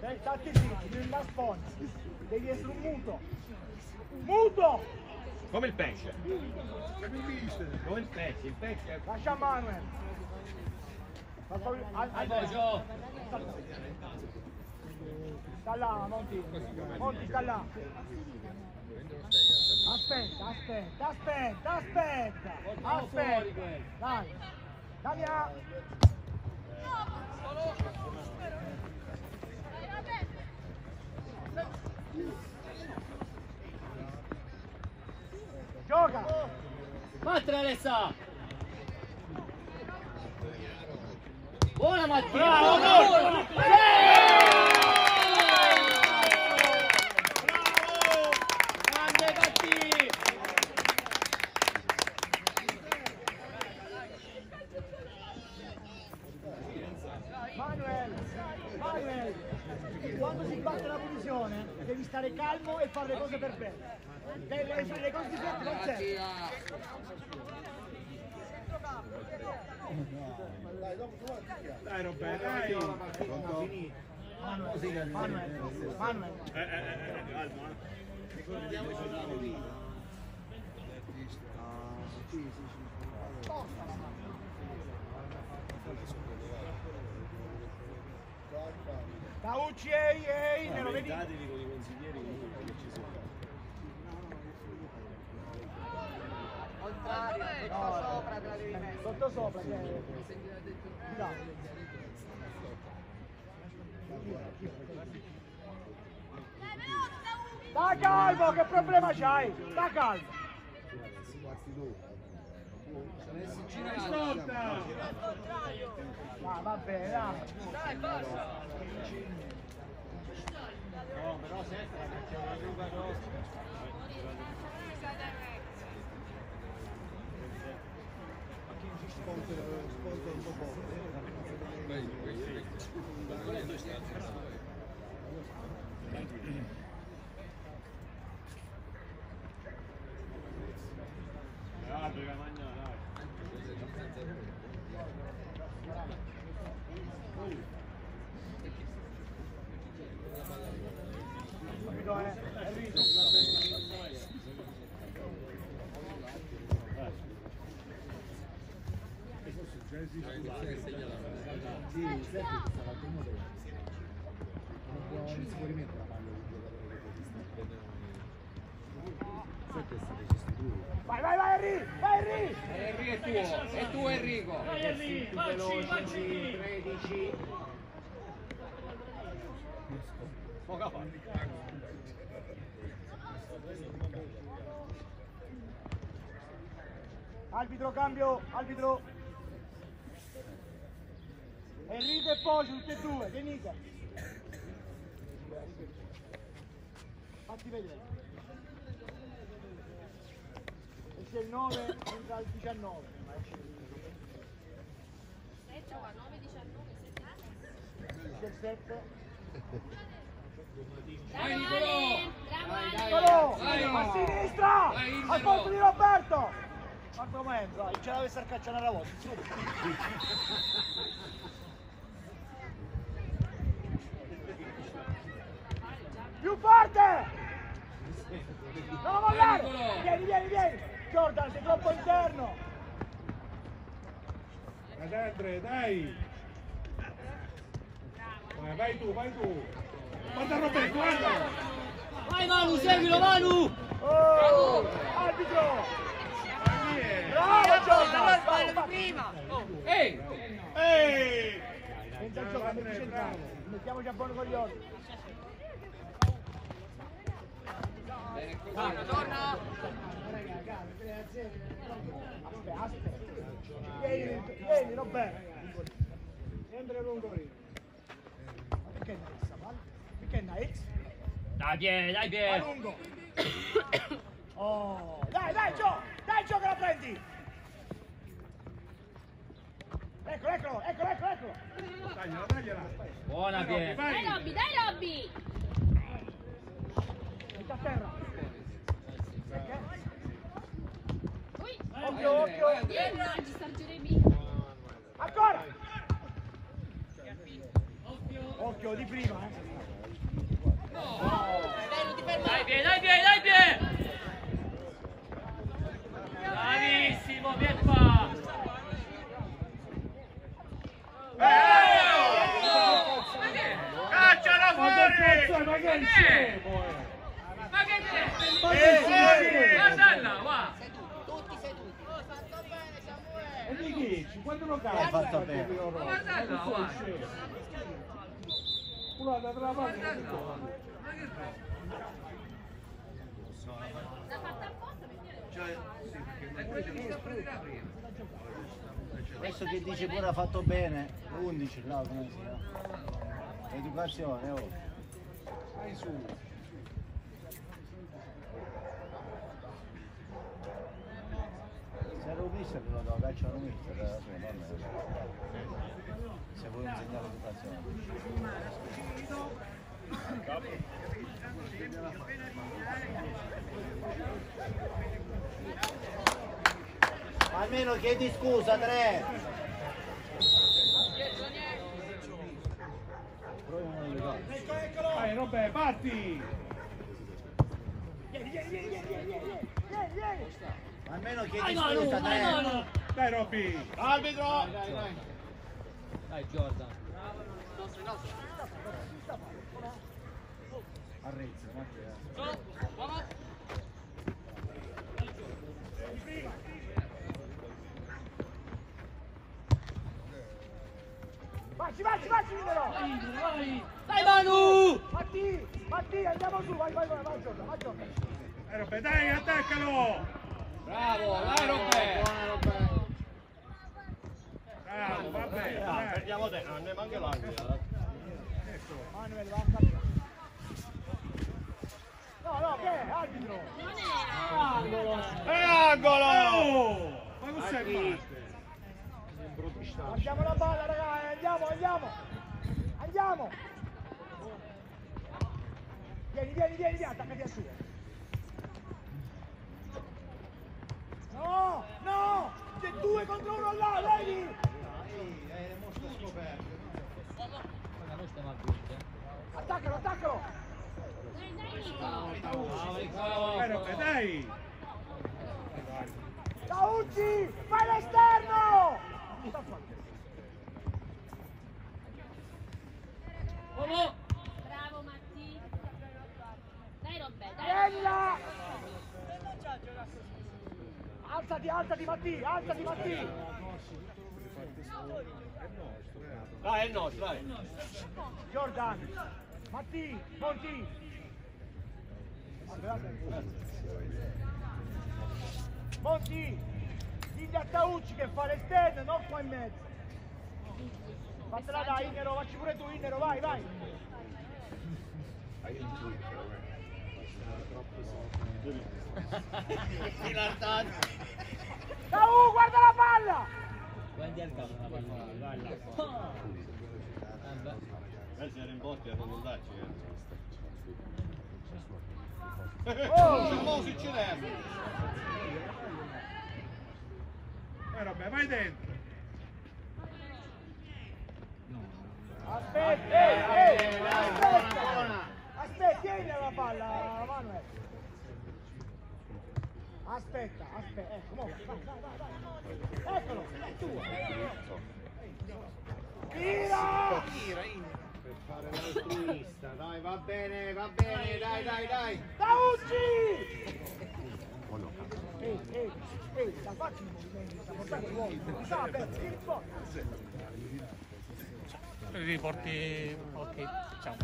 Dai, stati zitti, devi andare a sponda. Devi essere un muto. Muto! Come il pesce. Come il pesce, il pesce è... Lascia Manuel. Ma poi- al- Dai al- Cocio! Sta là, Monti. Monti, sta là. Aspetta, aspetta, aspetta, aspetta. Aspetta. Dai. Damia. Vattene Alessa! Buona Mattia! Bravo, Buona! gol! Grande Gatti! Manuel, Manuel, quando si batte la punizione devi stare calmo e fare le cose per bene. Le, le, le cose di fretta non servono. Dai Roberto, dai. Manuel, Manuel, Manuel. Eh, eh, eh, calma. Caucci, ehi, ehi, me lo vedi? con i consiglieri comunque che ci sono. No, sopra te la devi mettere. Sotto sopra, che è... Là. Sta calmo, che problema c'hai? Sta calmo. Ascolta! Ah, va bene, dai. No, però senta perché è una lunga tosta. Capito, eh? Enrico. Non si può rimettere la palla di un giocatore che sta Vai, vai, vai, Henry! Vai, Henry! Henry è tuo, è tuo Enrico. Dai Henry, facci, facci! 13. Poca fa. Arbitro, cambio, arbitro. Enrico e Poggio, tutti e due, venite. Fatti vedere. E se il 9 entra il 19. 17. Vai Nicolò! Eccolo! Vai, A no. sinistra! Al posto di Roberto! Quanto momento, dai, ce l'avesse a cacciare alla volta. vede. Più forte! Non mollare! Vai, Nicolò. Vieni, vieni, vieni! Jordan, sei troppo interno! Dai Andre, dai! Vai, vai tu, vai tu! Guarda Roberto, guarda! Vai Manu, seguilo Manu! Oh! Arbitro! Bravo Jordan! Vai, vai. Ehi! Ehi! Senza giocare, metti centrale. Mettiamoci a buono con gli occhi. Bene così. Aspetta, aspetta. Vieni, vieni, Roberto. Sempre lungo lì. Ma Nice? Dai Pie, dai A Pie! lungo. Oh, dai, dai, Gio! Dai, Gio, che la prendi! Eccolo, eccolo, eccolo, eccolo, eccolo! Tagliala, tagliala! Buona Pie! Dai Robby, dai Robby! Metti a terra! Occhio, occhio! Dietro, ci sta Jeremy! Ancora! Occhio di prima, eh! Dai Pie, dai Pie, dai Pie! Bravissimo Pieppa! Cacciala Ma che fuori! è? Ma che è eh? Ma che c'è? Ma che sei? Guardala, va! E di chi? Quando lo Hai cazzo? fatto bene. Ma guardala, va! Uno da Ma che. Adesso che dice pure ha fatto bene, 11 là, come si chiama? Educazione, oh. Vai su. Se era un mister lo un mister, eh, va bene. Se vuoi insegnare l'educazione. Almeno chiedi scusa, tre! Vai Robè, parti! Almeno chiedi scusa, tre! Dai Robby! Arbitro! Dai Jordan. Arrezzo, Matteo. Facci, facci, facci, numero! Dai Manu! Matti, Matti, andiamo su, vai, vai, vai, vai, Giorgio, vai, Giorgio. Dai Robè, dai, attaccalo! Bravo, dai Robè! Bravo, va bene. Perdiamo te, non ne manca l'arbitro. Manuel, va a. No, no, che è? Arbitro! E angolo! Oh! Ma cos'è qua? Guardiamo la palla, ragazzi, andiamo, andiamo! Andiamo! Vieni, vieni, vieni, attaccati a suo. No, no! C'è due contro uno là, vedi? Noi stiamo a vincere. Attaccalo, attaccalo! Robè, dai! Taucci, fai l'esterno! Bravo Matti. Dai Robè, dai. Là! Alzati, alzati Matti, alzati Matti! Dai, è il nostro, dai. Jordan, Matti, Monti! Monti, digli a Taucci che fa l'esterno, non qua in mezzo. Fatela da Innero, facci pure tu Innero, vai, vai! Tau, guarda la palla! Guardi al capo una palla. Vai là. Vabbè. Questi erano in botti a rotondarci. Oh! Si ci leva. Dai Robè, vai dentro! Aspetta, ehi, ehi, aspetta! Aspetta, tieni la palla, Manuel! Aspetta, aspetta, ecco, mo, vai, vai, vai, vai. Eccolo, è tuo! Tira! Tira fare l'altruista, dai, va bene, va bene, dai, dai, dai. Taucci! Ehi, ehi, ehi, la faccia i movimenti, sta portando l'uomo, sta aperto, tieni fuori! Riporti... ok, ciao.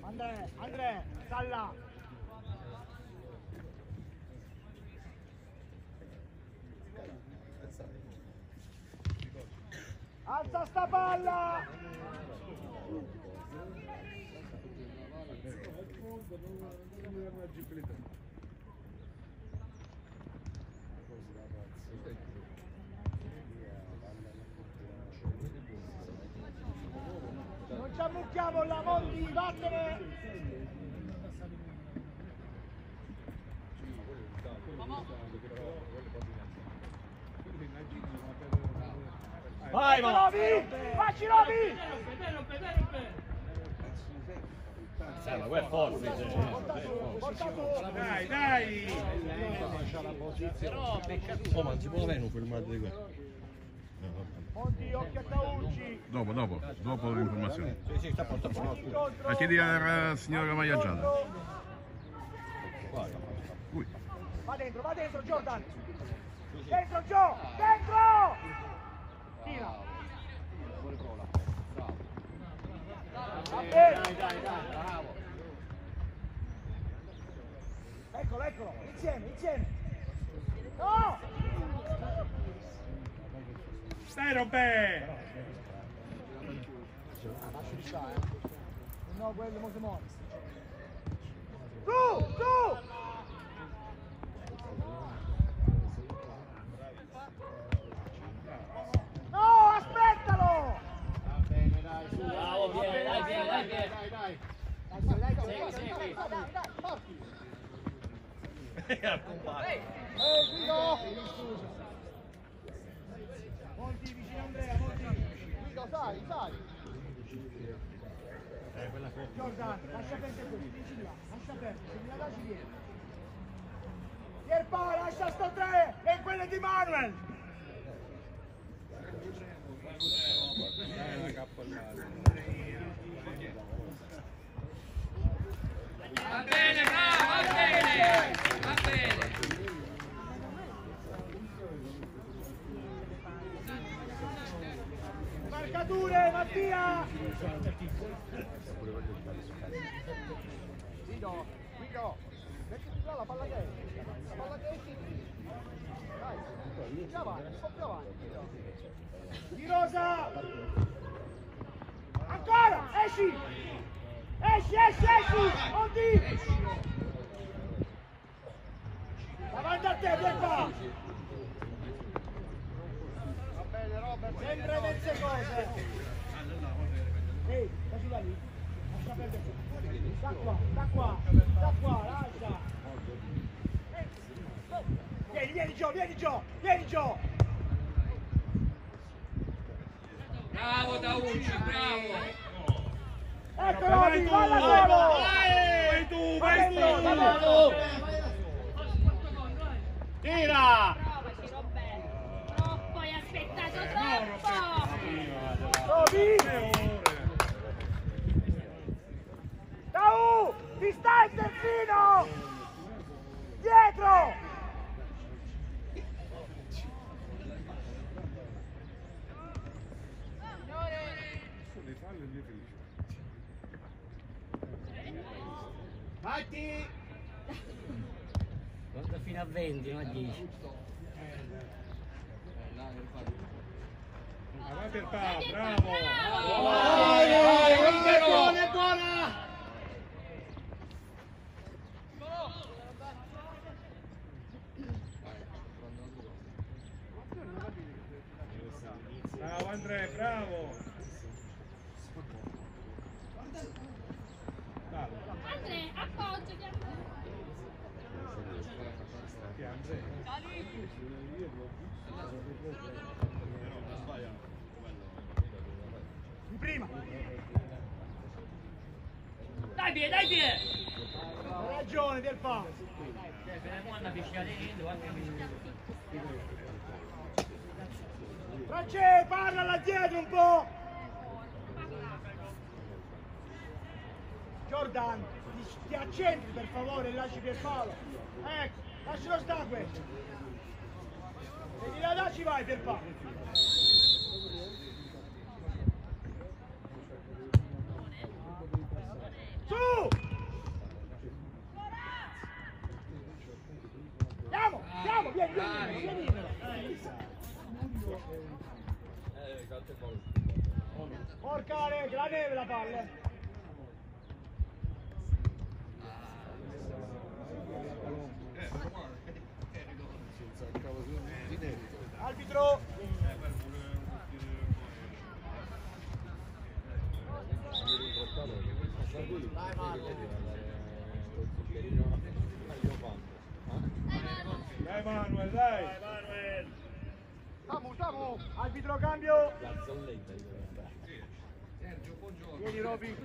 Andrea, Andrea, sta là! Alza sta palla! Non ci ammucchiamo là, Monti, vattene! Vai, ma! Roby! Facci Roby! ma quello è forte. Portato! Dai, dai! Oh, ma non si può avere un filmato di quello. Monti, occhio a Taucci! Dopo, dopo, dopo l'informazione. Sì, sì, sta scusa. La chiedi Maglia Gialla. Ui. Va dentro, va dentro Jordan! Dentro Gio! Dentro! Eccolo, eccolo, insieme, insieme. No! Stai Robè! Eh. No, quello mo si muove. Su, su! No, aspettalo! Va bene, dai, su. Bravo, Dai, dai, Pier. Dai, dai. Dai, dai, dai, Segui, dai, segui. dai, dai, dai, forti. Al combattere. Eh, Guido! Monti vicino Andrea, Monti. Guido, sali, sali. Jordan, lascia perdere qui, dici là, lascia perdere, se mi la lasci dietro. Pierpa, lascia sto tre, e quello di Manuel. Dai la cappellata. Va bene, bravo, va bene, va bene. Marcature, Mattia! Guido, Guido, mettiti là la palla esce, la palla esce Dai, più avanti, un po' più avanti. Di Rosa! Ancora, esci! Esci, esci, esci! Monti! Davanti a te, Pierpa! Va bene, Robert. Sempre mezze cose. Da lì. Lascia perdere. Da qua, da qua, da qua, lascia. Vieni, vieni Gio, vieni Gio, vieni Gio. Bravo Daucci, bravo. Ecco Roby, valla solo. Vai tu, vai Va tu! Tira! Provaci Roberto. Troppo, hai aspettato troppo. Roby, Tau, il terzino. Dietro. Matti! Conta fino a 20, non a 10. Ah, vai per pa, bravo! Vai, vai, è buona, è buona! Bravo Andrea, bravo! Dai, Andre, appoggiati a me. chi è Andrea? Di prima. Pier, dai, Pier! Hai ragione, del fa. Cioè, se ne può andare a fischiare dentro, guarda che- France, parla là dietro un po'. Jordan, ti, ti accentri per favore e lasci Pierpaolo. Ecco, lascialo stare questo. E di là ci vai Pierpaolo. Andiamo, andiamo, vieni, vieni, vieni. Porca Ale, che la neve la palla. Dai Manuel, dai! Stiamo, stiamo! Arbitro cambio! Vieni Roby!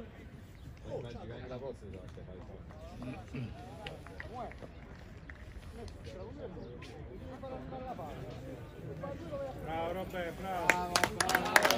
Bravo Robè, bravo! Non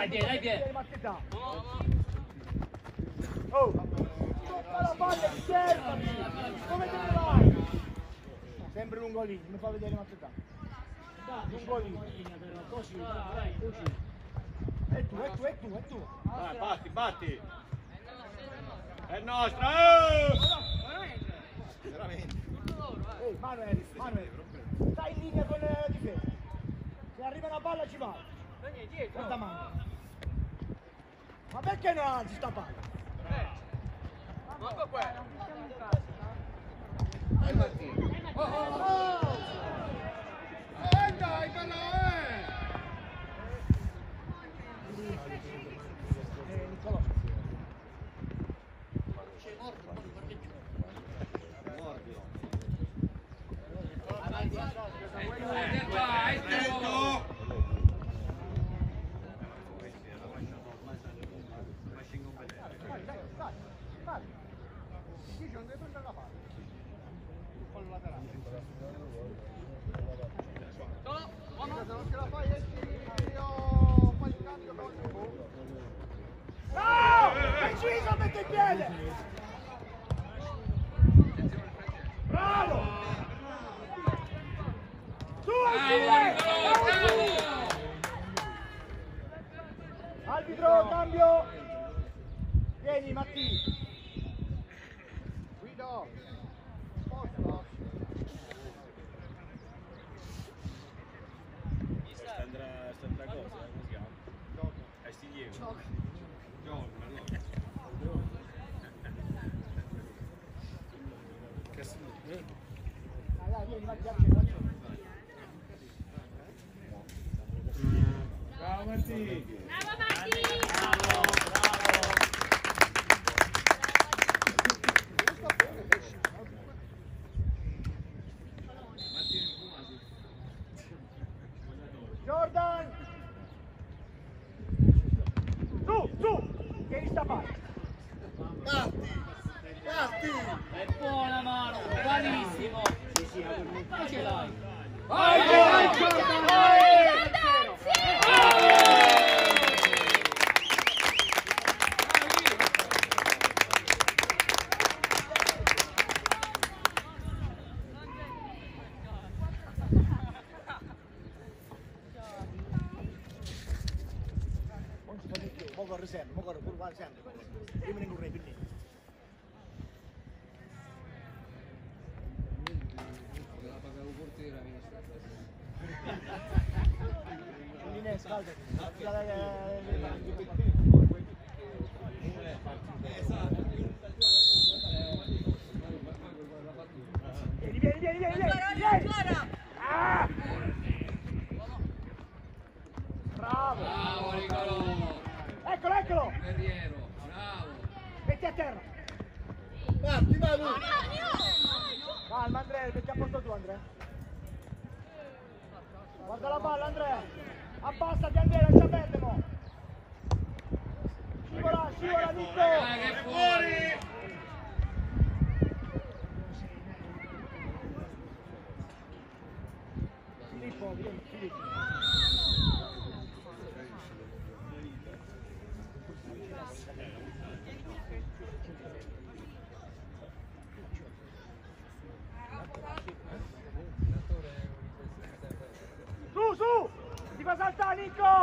Dai piede, dai piede. Oh! Tocca la palla, osservami! Come te ne vai? Sempre lungo lì, mi fa vedere Mattetà. Lungo lì. Così, dai, così. E tu, e tu, e tu, e tu. Vai, batti, batti. È nostra! Oh! Eh! Ma perché non alzi sta palla? Guarda qua! Dai Martino! Oh, oh, oh. Eh dai, però! Eh. piede! Bravo! Su, Arbitro, cambio! Vieni, Matti! Guido! Merci. Mónico!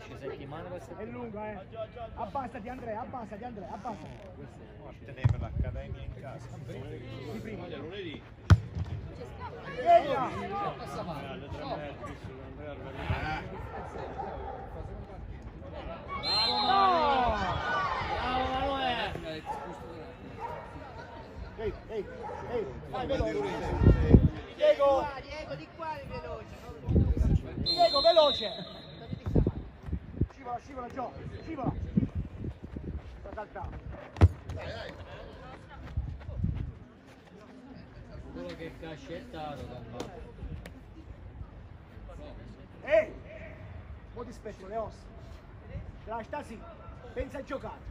13 settimane questa è lunga eh. Abbassati Andrea abbassati Andrea abbassati. Questa è per l'accademia in casa. Di prima. Di lunedì. Bravo! Bravo Ehi, ehi, ehi, vai veloce! Mo ti spezzo le ossa. Te la sta sì. Pensa a giocare.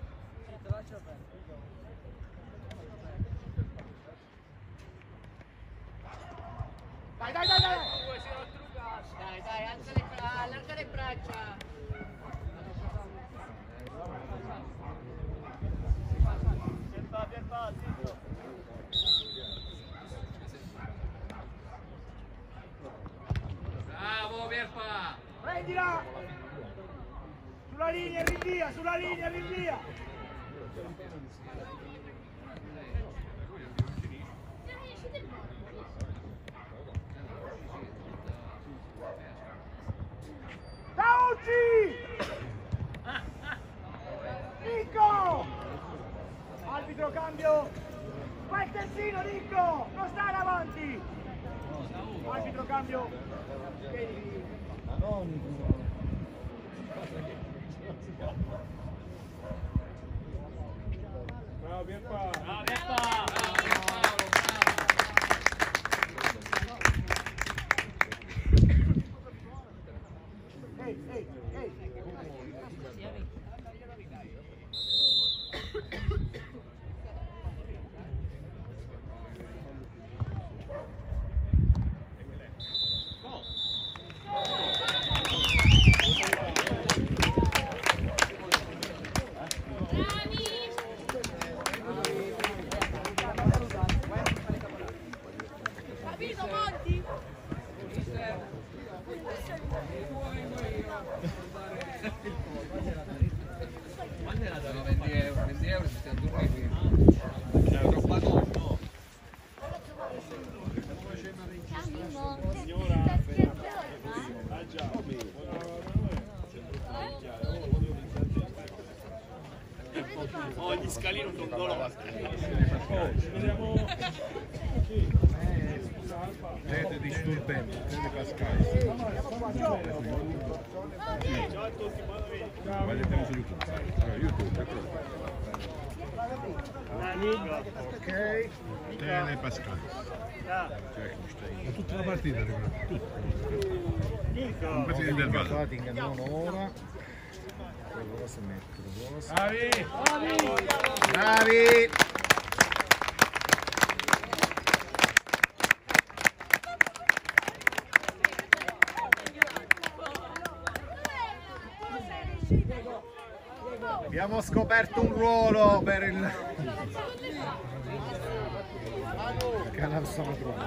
Dai, dai, dai, dai! Dai, dai, alza le, bra- allarga le braccia. Bravo, Pierpa. Prendila! Sulla linea, rinvia, sulla linea, rinvia! Dauci! Nico! Arbitro cambio! Fai il terzino, Nico! Non stare avanti! Arbitro cambio! Vieni. Bravo Pierpa! Bravo Pierpa! Bravo, Pierpaolo, Ehi, ehi, ehi! Capito, Monti? bravo. 20 euro, 20 euro ci stiamo dormendo. È troppo dopo. Ogni scalino con dolore. Siete disturbenti, siete cascati. Guardate su YouTube. Allora, YouTube, ecco. Ok. Tele Pascal. Stai? Tutta la partita, ricordo. Un pezzo di intervallo. Non ora. Cosa mettere? Cosa? Bravi! Bravi! Abbiamo scoperto un ruolo per il canale sono troppo.